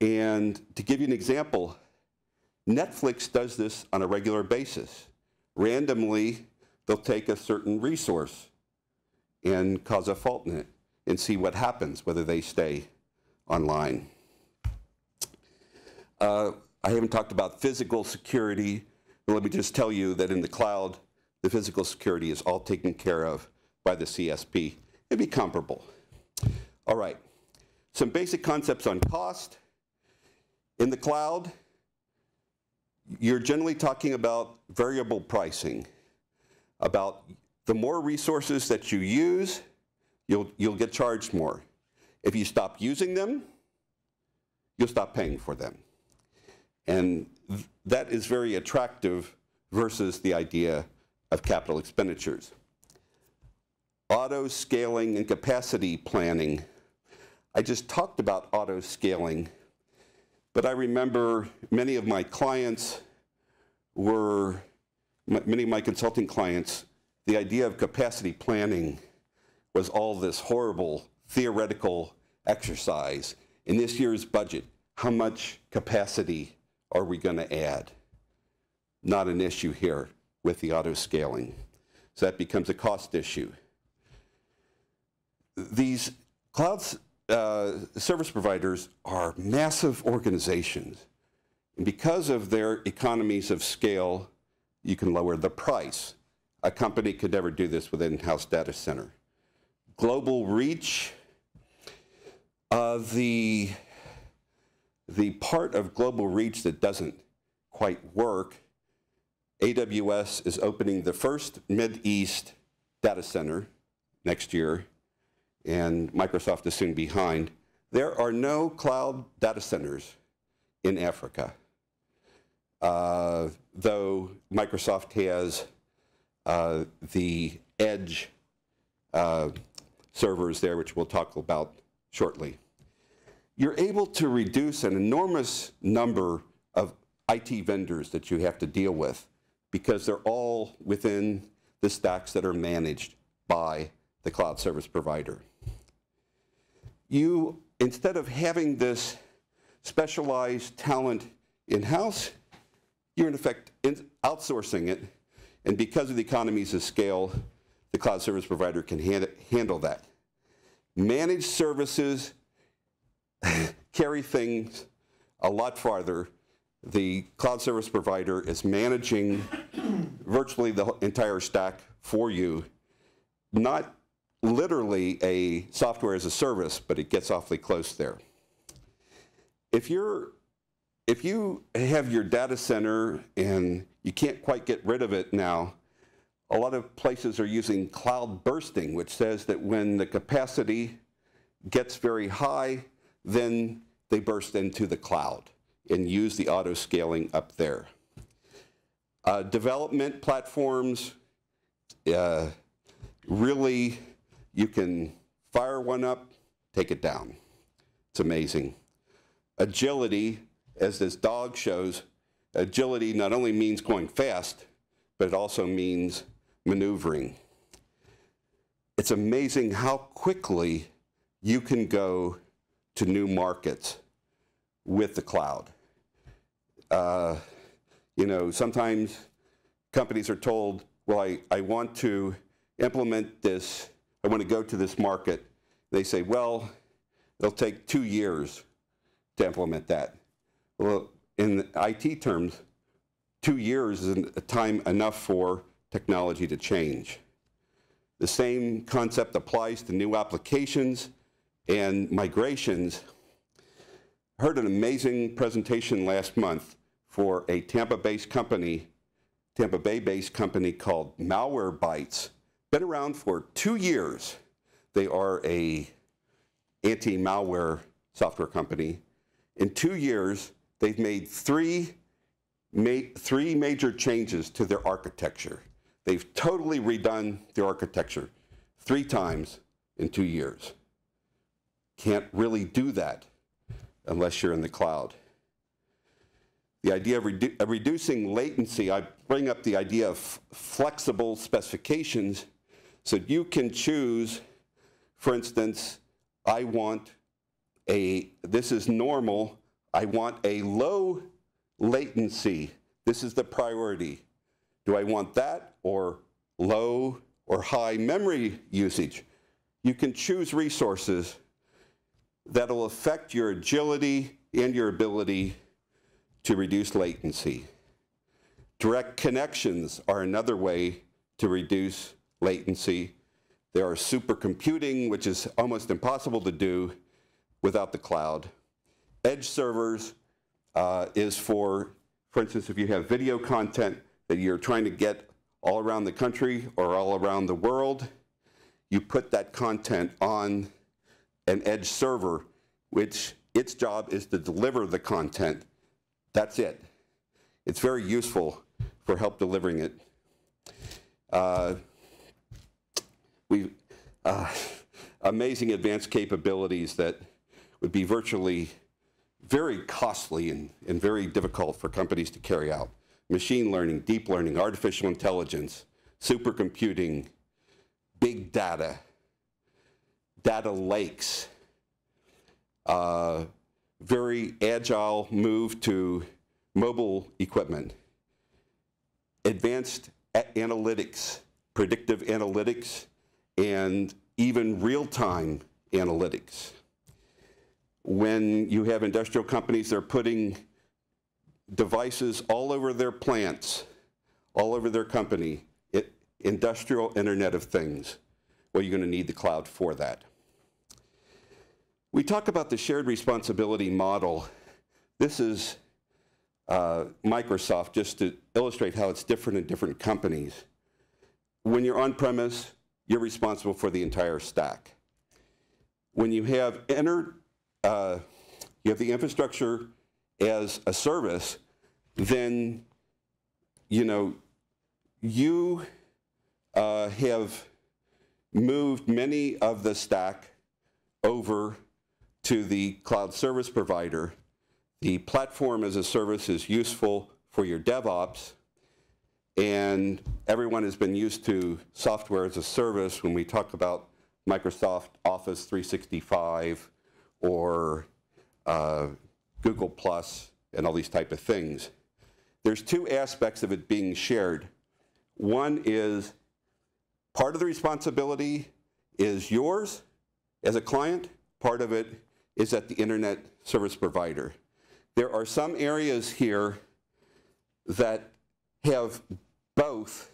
And to give you an example, Netflix does this on a regular basis. Randomly, they'll take a certain resource and cause a fault in it and see what happens, whether they stay online. Uh, I haven't talked about physical security. Let me just tell you that in the cloud, the physical security is all taken care of by the CSP. It'd be comparable. All right, some basic concepts on cost. In the cloud, you're generally talking about variable pricing, about the more resources that you use, you'll, you'll get charged more. If you stop using them, you'll stop paying for them. And th that is very attractive versus the idea of capital expenditures. Auto scaling and capacity planning. I just talked about auto scaling, but I remember many of my clients were, many of my consulting clients, the idea of capacity planning was all this horrible theoretical exercise. In this year's budget, how much capacity are we going to add? Not an issue here with the auto scaling. So that becomes a cost issue. These cloud uh, service providers are massive organizations. And because of their economies of scale, you can lower the price. A company could never do this with an in-house data center. Global reach, uh, the, the part of global reach that doesn't quite work AWS is opening the first Mid-East data center next year, and Microsoft is soon behind. There are no cloud data centers in Africa, uh, though Microsoft has uh, the edge uh, servers there, which we'll talk about shortly. You're able to reduce an enormous number of IT vendors that you have to deal with because they're all within the stacks that are managed by the cloud service provider. You, instead of having this specialized talent in-house, you're in effect in outsourcing it, and because of the economies of scale, the cloud service provider can hand, handle that. Managed services [laughs] carry things a lot farther the cloud service provider is managing [coughs] virtually the entire stack for you, not literally a software as a service, but it gets awfully close there. If you're if you have your data center and you can't quite get rid of it now, a lot of places are using cloud bursting, which says that when the capacity gets very high, then they burst into the cloud and use the auto scaling up there. Uh, development platforms, uh, really, you can fire one up, take it down. It's amazing. Agility, as this dog shows, agility not only means going fast, but it also means maneuvering. It's amazing how quickly you can go to new markets with the cloud. Uh, you know, sometimes companies are told, well, I, I want to implement this, I want to go to this market. They say, well, it'll take two years to implement that. Well, in IT terms, two years is a time enough for technology to change. The same concept applies to new applications and migrations. I Heard an amazing presentation last month for a Tampa-based company, Tampa Bay-based company called Malwarebytes. Been around for two years. They are a anti-malware software company. In two years, they've made three, ma three major changes to their architecture. They've totally redone the architecture three times in two years. Can't really do that unless you're in the cloud. The idea of, redu of reducing latency, I bring up the idea of flexible specifications so you can choose, for instance, I want a, this is normal, I want a low latency. This is the priority. Do I want that or low or high memory usage? You can choose resources that'll affect your agility and your ability to reduce latency. Direct connections are another way to reduce latency. There are supercomputing, which is almost impossible to do without the cloud. Edge servers uh, is for, for instance, if you have video content that you're trying to get all around the country or all around the world, you put that content on an edge server, which its job is to deliver the content. That's it. It's very useful for help delivering it. Uh, we uh, amazing advanced capabilities that would be virtually very costly and, and very difficult for companies to carry out. Machine learning, deep learning, artificial intelligence, supercomputing, big data, data lakes, uh, very agile move to mobile equipment, advanced analytics, predictive analytics, and even real-time analytics when you have industrial companies that are putting devices all over their plants, all over their company, it, industrial Internet of Things. Well, you're going to need the cloud for that. We talk about the shared responsibility model. This is uh, Microsoft, just to illustrate how it's different in different companies. When you're on-premise, you're responsible for the entire stack. When you have entered uh, you have the infrastructure as a service, then you know you uh, have moved many of the stack over to the cloud service provider. The platform as a service is useful for your DevOps, and everyone has been used to software as a service when we talk about Microsoft Office 365 or uh, Google Plus and all these type of things. There's two aspects of it being shared. One is part of the responsibility is yours as a client. Part of it is at the internet service provider. There are some areas here that have both.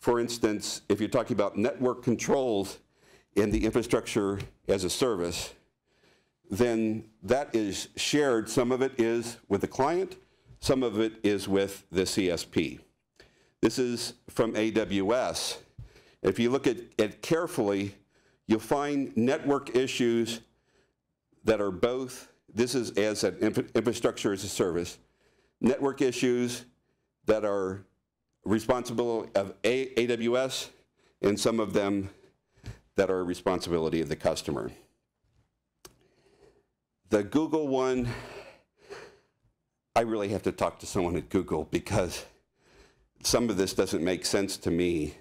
For instance, if you're talking about network controls in the infrastructure as a service, then that is shared. Some of it is with the client, some of it is with the CSP. This is from AWS. If you look at it carefully, you'll find network issues that are both, this is as an infrastructure as a service, network issues that are responsible of AWS and some of them that are responsibility of the customer. The Google one, I really have to talk to someone at Google because some of this doesn't make sense to me.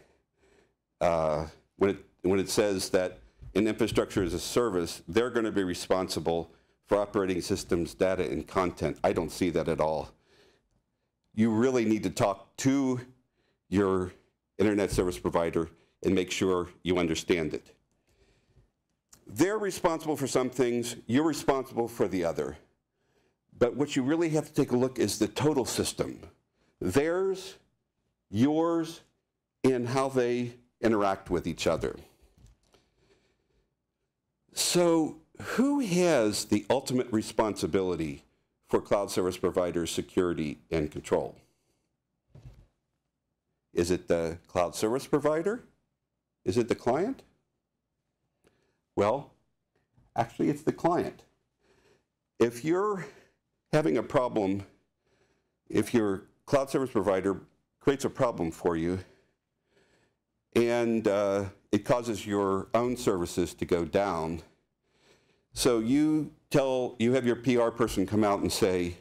Uh, when, it, when it says that in infrastructure as a service, they're going to be responsible for operating systems, data, and content. I don't see that at all. You really need to talk to your internet service provider and make sure you understand it. They're responsible for some things, you're responsible for the other. But what you really have to take a look is the total system. Theirs, yours, and how they interact with each other. So, who has the ultimate responsibility for cloud service providers' security and control? Is it the cloud service provider? Is it the client? Well, actually, it's the client. If you're having a problem, if your cloud service provider creates a problem for you and uh, it causes your own services to go down, so you tell, you have your PR person come out and say,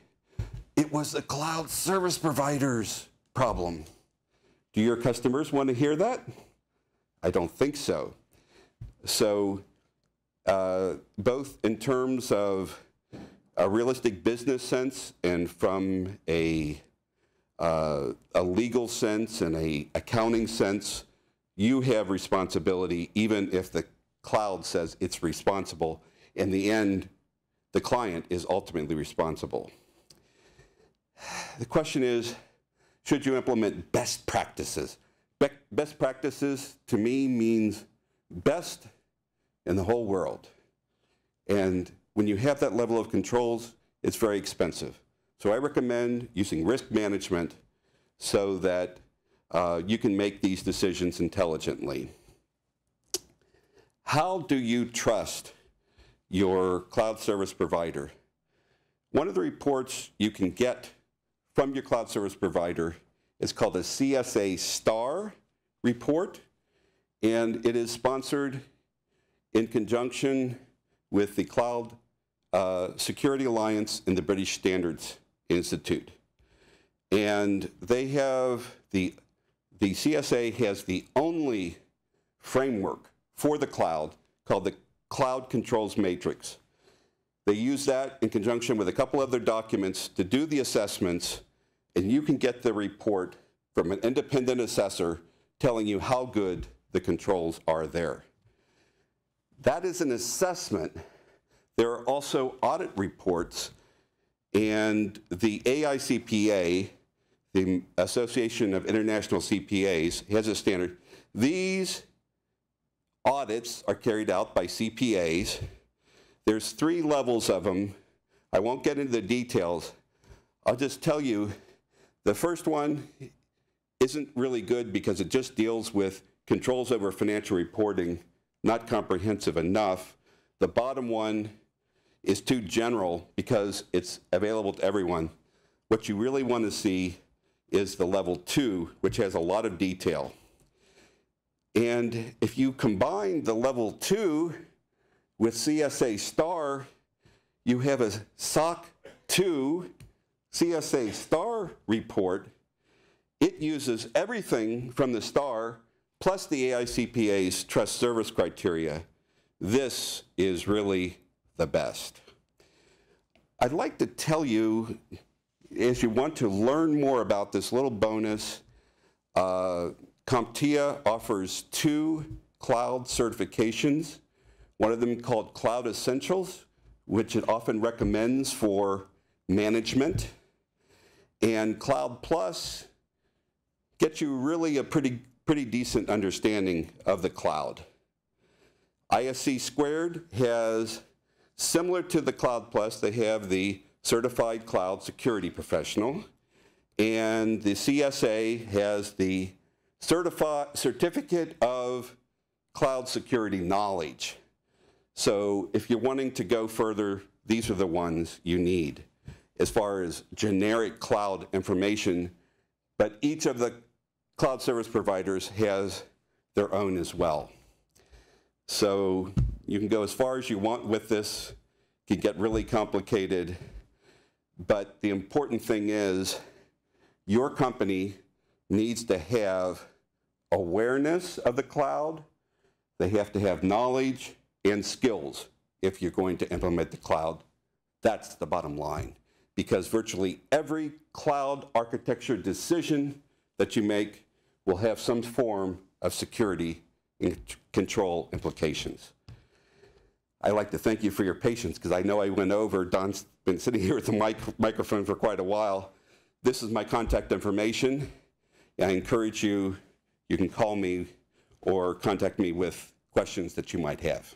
it was the cloud service provider's problem. Do your customers want to hear that? I don't think so. So uh, both in terms of a realistic business sense and from a, uh, a legal sense and a accounting sense, you have responsibility even if the cloud says it's responsible in the end, the client is ultimately responsible. The question is, should you implement best practices? Be best practices to me means best in the whole world. And when you have that level of controls, it's very expensive. So I recommend using risk management so that uh, you can make these decisions intelligently. How do you trust your cloud service provider. One of the reports you can get from your cloud service provider is called a CSA STAR report, and it is sponsored in conjunction with the Cloud uh, Security Alliance and the British Standards Institute. And they have the, the CSA has the only framework for the cloud called the Cloud Controls Matrix. They use that in conjunction with a couple other documents to do the assessments, and you can get the report from an independent assessor telling you how good the controls are there. That is an assessment. There are also audit reports, and the AICPA, the Association of International CPAs, has a standard. These Audits are carried out by CPAs. There's three levels of them. I won't get into the details. I'll just tell you the first one isn't really good because it just deals with controls over financial reporting, not comprehensive enough. The bottom one is too general because it's available to everyone. What you really want to see is the level two, which has a lot of detail. And if you combine the level two with CSA star, you have a SOC 2 CSA star report. It uses everything from the star plus the AICPA's trust service criteria. This is really the best. I'd like to tell you, as you want to learn more about this little bonus, uh, CompTIA offers two cloud certifications, one of them called Cloud Essentials, which it often recommends for management. And Cloud Plus gets you really a pretty, pretty decent understanding of the cloud. ISC Squared has, similar to the Cloud Plus, they have the Certified Cloud Security Professional, and the CSA has the certificate of cloud security knowledge. So if you're wanting to go further, these are the ones you need as far as generic cloud information, but each of the cloud service providers has their own as well. So you can go as far as you want with this, it can get really complicated, but the important thing is your company needs to have awareness of the cloud, they have to have knowledge and skills if you're going to implement the cloud That's the bottom line. Because virtually every cloud architecture decision that you make will have some form of security and control implications. I'd like to thank you for your patience because I know I went over. Don's been sitting here with the mic microphone for quite a while. This is my contact information. I encourage you, you can call me or contact me with questions that you might have.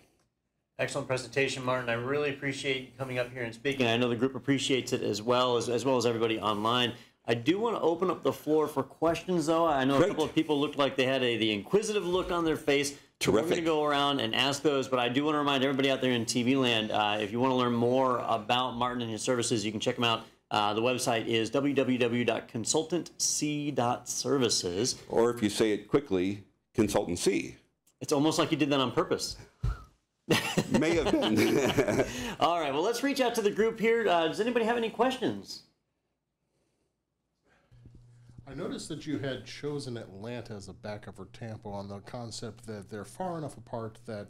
Excellent presentation, Martin. I really appreciate you coming up here and speaking. I know the group appreciates it as well as, as well as everybody online. I do want to open up the floor for questions, though. I know Great. a couple of people looked like they had a, the inquisitive look on their face. So We're going to go around and ask those, but I do want to remind everybody out there in TV land, uh, if you want to learn more about Martin and his services, you can check them out. Uh, the website is www.consultantc.services. Or if you say it quickly, consultancy. It's almost like you did that on purpose. [laughs] May have been. [laughs] All right, well, let's reach out to the group here. Uh, does anybody have any questions? I noticed that you had chosen Atlanta as a backup for Tampa on the concept that they're far enough apart that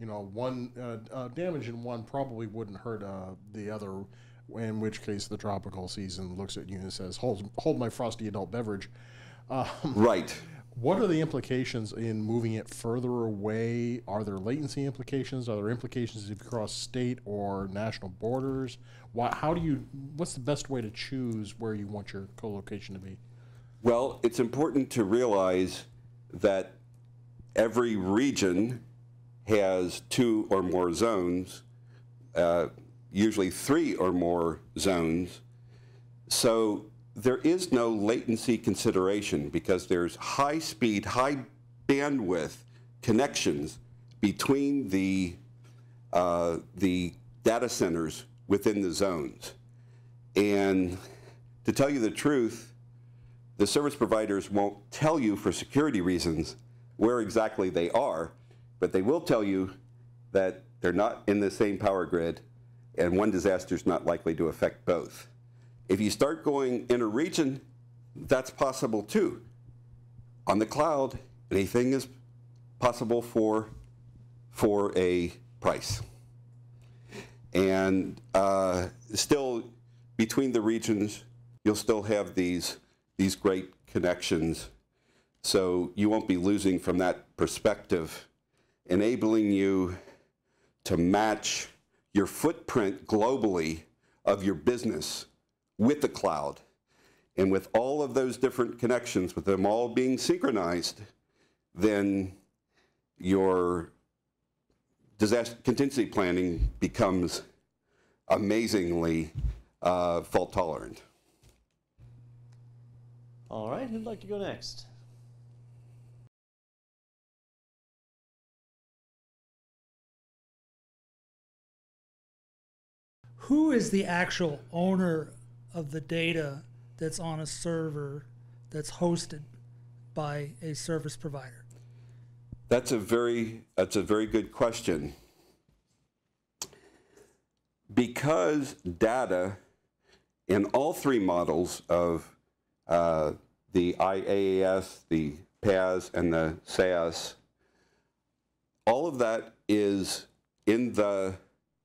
you know one uh, uh, damage in one probably wouldn't hurt uh, the other. In which case, the tropical season looks at you and says, "Hold, hold my frosty adult beverage." Um, right. What are the implications in moving it further away? Are there latency implications? Are there implications if you cross state or national borders? Why, how do you? What's the best way to choose where you want your co-location to be? Well, it's important to realize that every region has two or more zones, uh, usually three or more zones. So there is no latency consideration because there's high speed, high bandwidth connections between the, uh, the data centers within the zones. And to tell you the truth, the service providers won't tell you for security reasons where exactly they are, but they will tell you that they're not in the same power grid and one disaster is not likely to affect both. If you start going in a region, that's possible too. On the cloud, anything is possible for, for a price. And uh, still, between the regions, you'll still have these, these great connections. So you won't be losing from that perspective, enabling you to match your footprint globally of your business with the cloud. And with all of those different connections, with them all being synchronized, then your disaster contingency planning becomes amazingly uh, fault tolerant. All right, who'd like to go next? who is the actual owner of the data that's on a server that's hosted by a service provider? That's a very that's a very good question. Because data in all three models of uh, the IaaS, the PaaS, and the SaaS, all of that is in the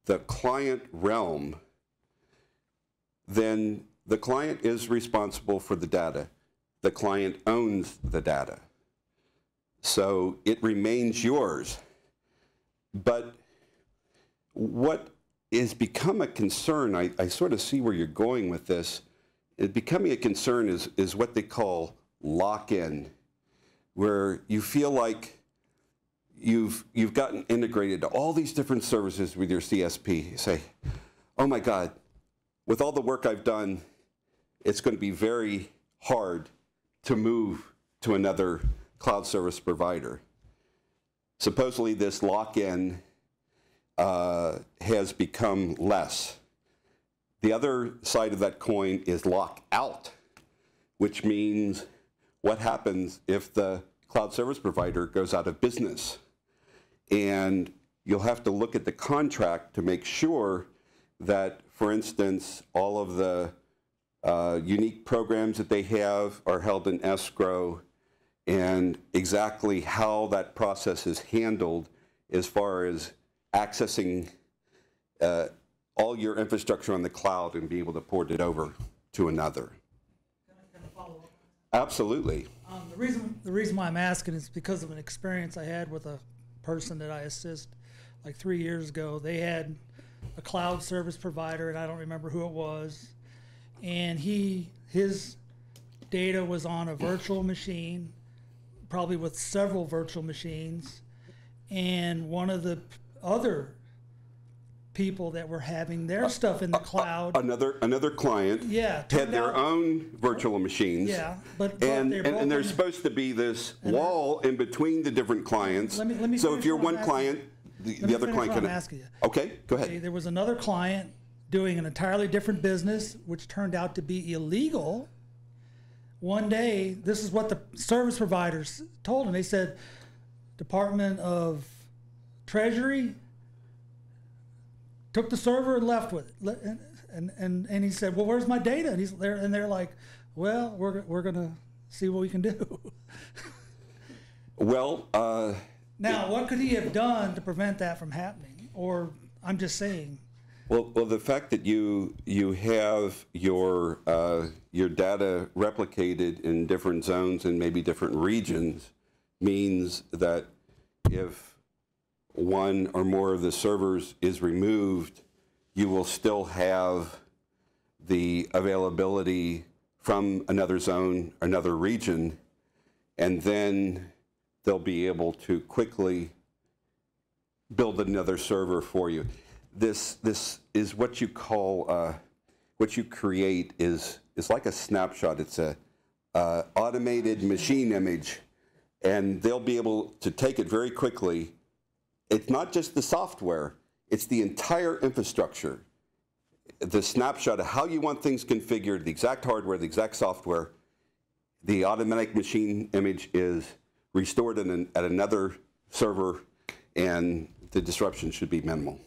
the client realm. Then the client is responsible for the data. The client owns the data. So it remains yours. But what is become a concern, I, I sort of see where you're going with this, it becoming a concern is, is what they call lock-in, where you feel like you've, you've gotten integrated to all these different services with your CSP. You say, oh my God, with all the work I've done, it's going to be very hard to move to another cloud service provider. Supposedly, this lock in uh, has become less. The other side of that coin is lock out, which means what happens if the cloud service provider goes out of business. And you'll have to look at the contract to make sure that, for instance, all of the uh, unique programs that they have are held in escrow and exactly how that process is handled as far as accessing uh, all your infrastructure on the cloud and be able to port it over to another. Absolutely. Um, the reason the reason why I'm asking is because of an experience I had with a person that I assist like three years ago. They had a cloud service provider, and I don't remember who it was, and he his data was on a virtual machine, probably with several virtual machines, and one of the other people that were having their uh, stuff in the uh, uh, cloud. Another another client Yeah, had their out- own virtual machines. Yeah, but- but and and, and there's supposed to be this wall in between the different clients. Let me- let me so if you're one client, the, the other client can. Asking you. Okay, go ahead. Okay, there was another client doing an entirely different business, which turned out to be illegal. One day, this is what the service providers told him. They said, Department of Treasury took the server and left with it. And, and, and, and he said, Well, where's my data? And, he's there, and they're like, Well, we're, we're going to see what we can do. [laughs] Well, uh, now, what could he have done to prevent that from happening? Or I'm just saying, Well, well, the fact that you you have your uh, your data replicated in different zones and maybe different regions means that if one or more of the servers is removed, you will still have the availability from another zone, another region, and then they'll be able to quickly build another server for you. This this is what you call uh, what you create is is like a snapshot. It's a uh, automated machine image, and they'll be able to take it very quickly. It's not just the software; it's the entire infrastructure. The snapshot of how you want things configured, the exact hardware, the exact software. The automatic machine image is restored in an, at another server, and the disruption should be minimal.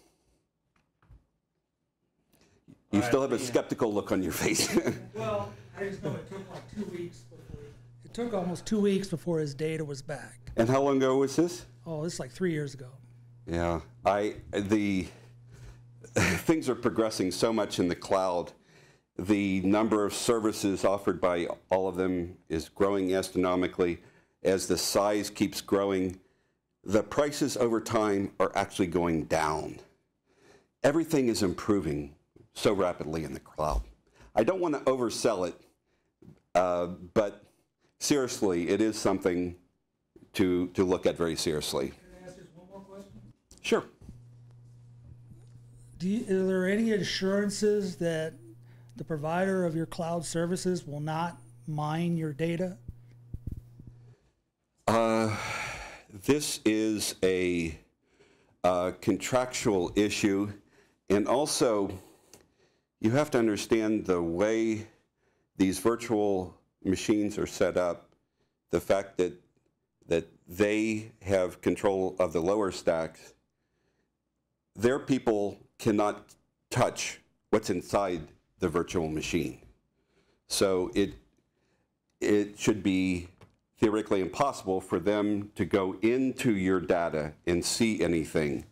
You still have a uh, skeptical look on your face. [laughs] Well, I just know it took like two weeks before. It took almost two weeks before his data was back. and how long ago was this? Oh, this is like three years ago. Yeah, I the [laughs] things are progressing so much in the cloud. The number of services offered by all of them is growing astronomically. As the size keeps growing, the prices over time are actually going down. Everything is improving so rapidly in the cloud. I don't want to oversell it, uh, but seriously, it is something to, to look at very seriously. Can I ask just one more question? Sure. Do you, are there any assurances that the provider of your cloud services will not mine your data? This is a uh, contractual issue, and also you have to understand the way these virtual machines are set up. The fact that that they have control of the lower stacks, their people cannot touch what's inside the virtual machine. So it it should be theoretically impossible for them to go into your data and see anything.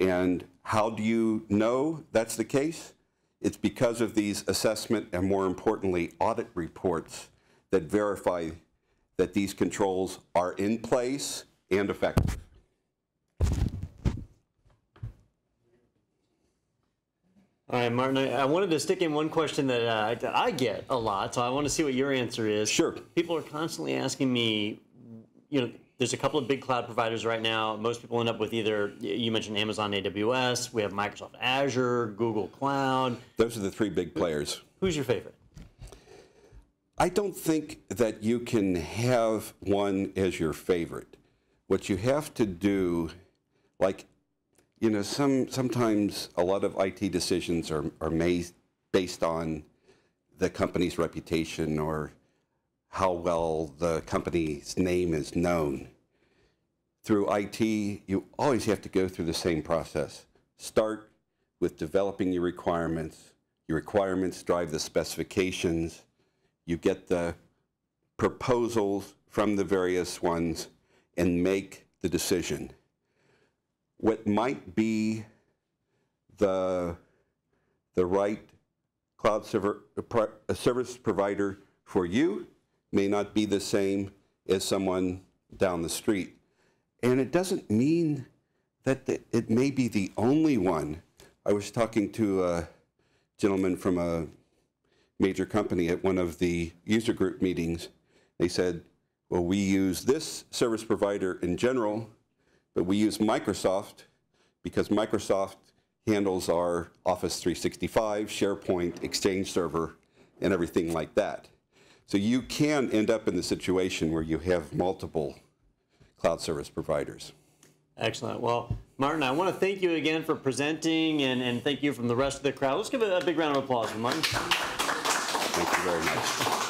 And how do you know that's the case? It's because of these assessment and more importantly, audit reports that verify that these controls are in place and effective. All right, Martin, I, I wanted to stick in one question that, uh, that I get a lot, so I want to see what your answer is. Sure. People are constantly asking me, you know, there's a couple of big cloud providers right now. Most people end up with either, you mentioned Amazon AWS, we have Microsoft Azure, Google Cloud. Those are the three big players. Who's your favorite? I don't think that you can have one as your favorite. What you have to do, like, you know, some sometimes a lot of IT decisions are, are made based on the company's reputation or how well the company's name is known. Through IT, you always have to go through the same process. Start with developing your requirements. Your requirements drive the specifications you get the proposals from the various ones and make the decision. What might be the the right cloud server, a uh, service provider for you may not be the same as someone down the street. And it doesn't mean that it may be the only one. I was talking to a gentleman from a major company at one of the user group meetings. They said, well, we use this service provider in general, but we use Microsoft because Microsoft handles our Office 365, SharePoint, Exchange Server, and everything like that. So you can end up in the situation where you have multiple cloud service providers. Excellent. Well, Martin, I want to thank you again for presenting and, and thank you from the rest of the crowd. Let's give a, a big round of applause for Martin. Thank you very much.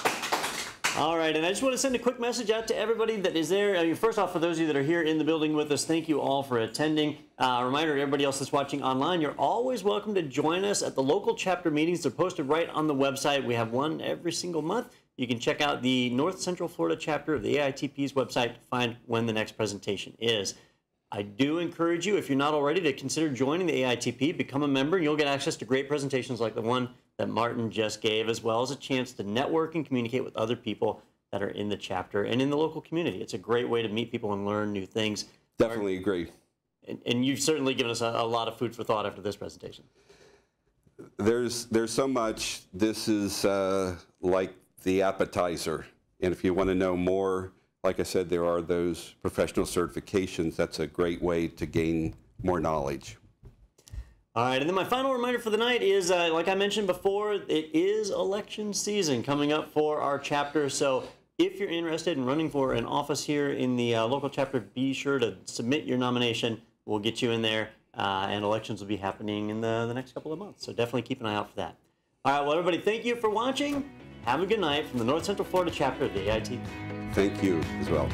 All right, and I just want to send a quick message out to everybody that is there. I mean, first off, for those of you that are here in the building with us, thank you all for attending. Uh, reminder to everybody else that's watching online, you're always welcome to join us at the local chapter meetings. They're posted right on the website. We have one every single month. You can check out the North Central Florida chapter of the AITP's website to find when the next presentation is. I do encourage you, if you're not already, to consider joining the AITP, become a member, and you'll get access to great presentations like the one that Martin just gave, as well as a chance to network and communicate with other people that are in the chapter and in the local community. It's a great way to meet people and learn new things. Definitely agree. And, and you've certainly given us a, a lot of food for thought after this presentation. There's there's so much. This is uh, like the appetizer, and if you want to know more, like I said, there are those professional certifications. That's a great way to gain more knowledge. All right, and then my final reminder for the night is, uh, like I mentioned before, it is election season coming up for our chapter. So if you're interested in running for an office here in the uh, local chapter, be sure to submit your nomination. We'll get you in there, uh, and elections will be happening in the, the next couple of months. So definitely keep an eye out for that. All right, well, everybody, thank you for watching. Have a good night from the North Central Florida chapter of the AIT. Thank you as well.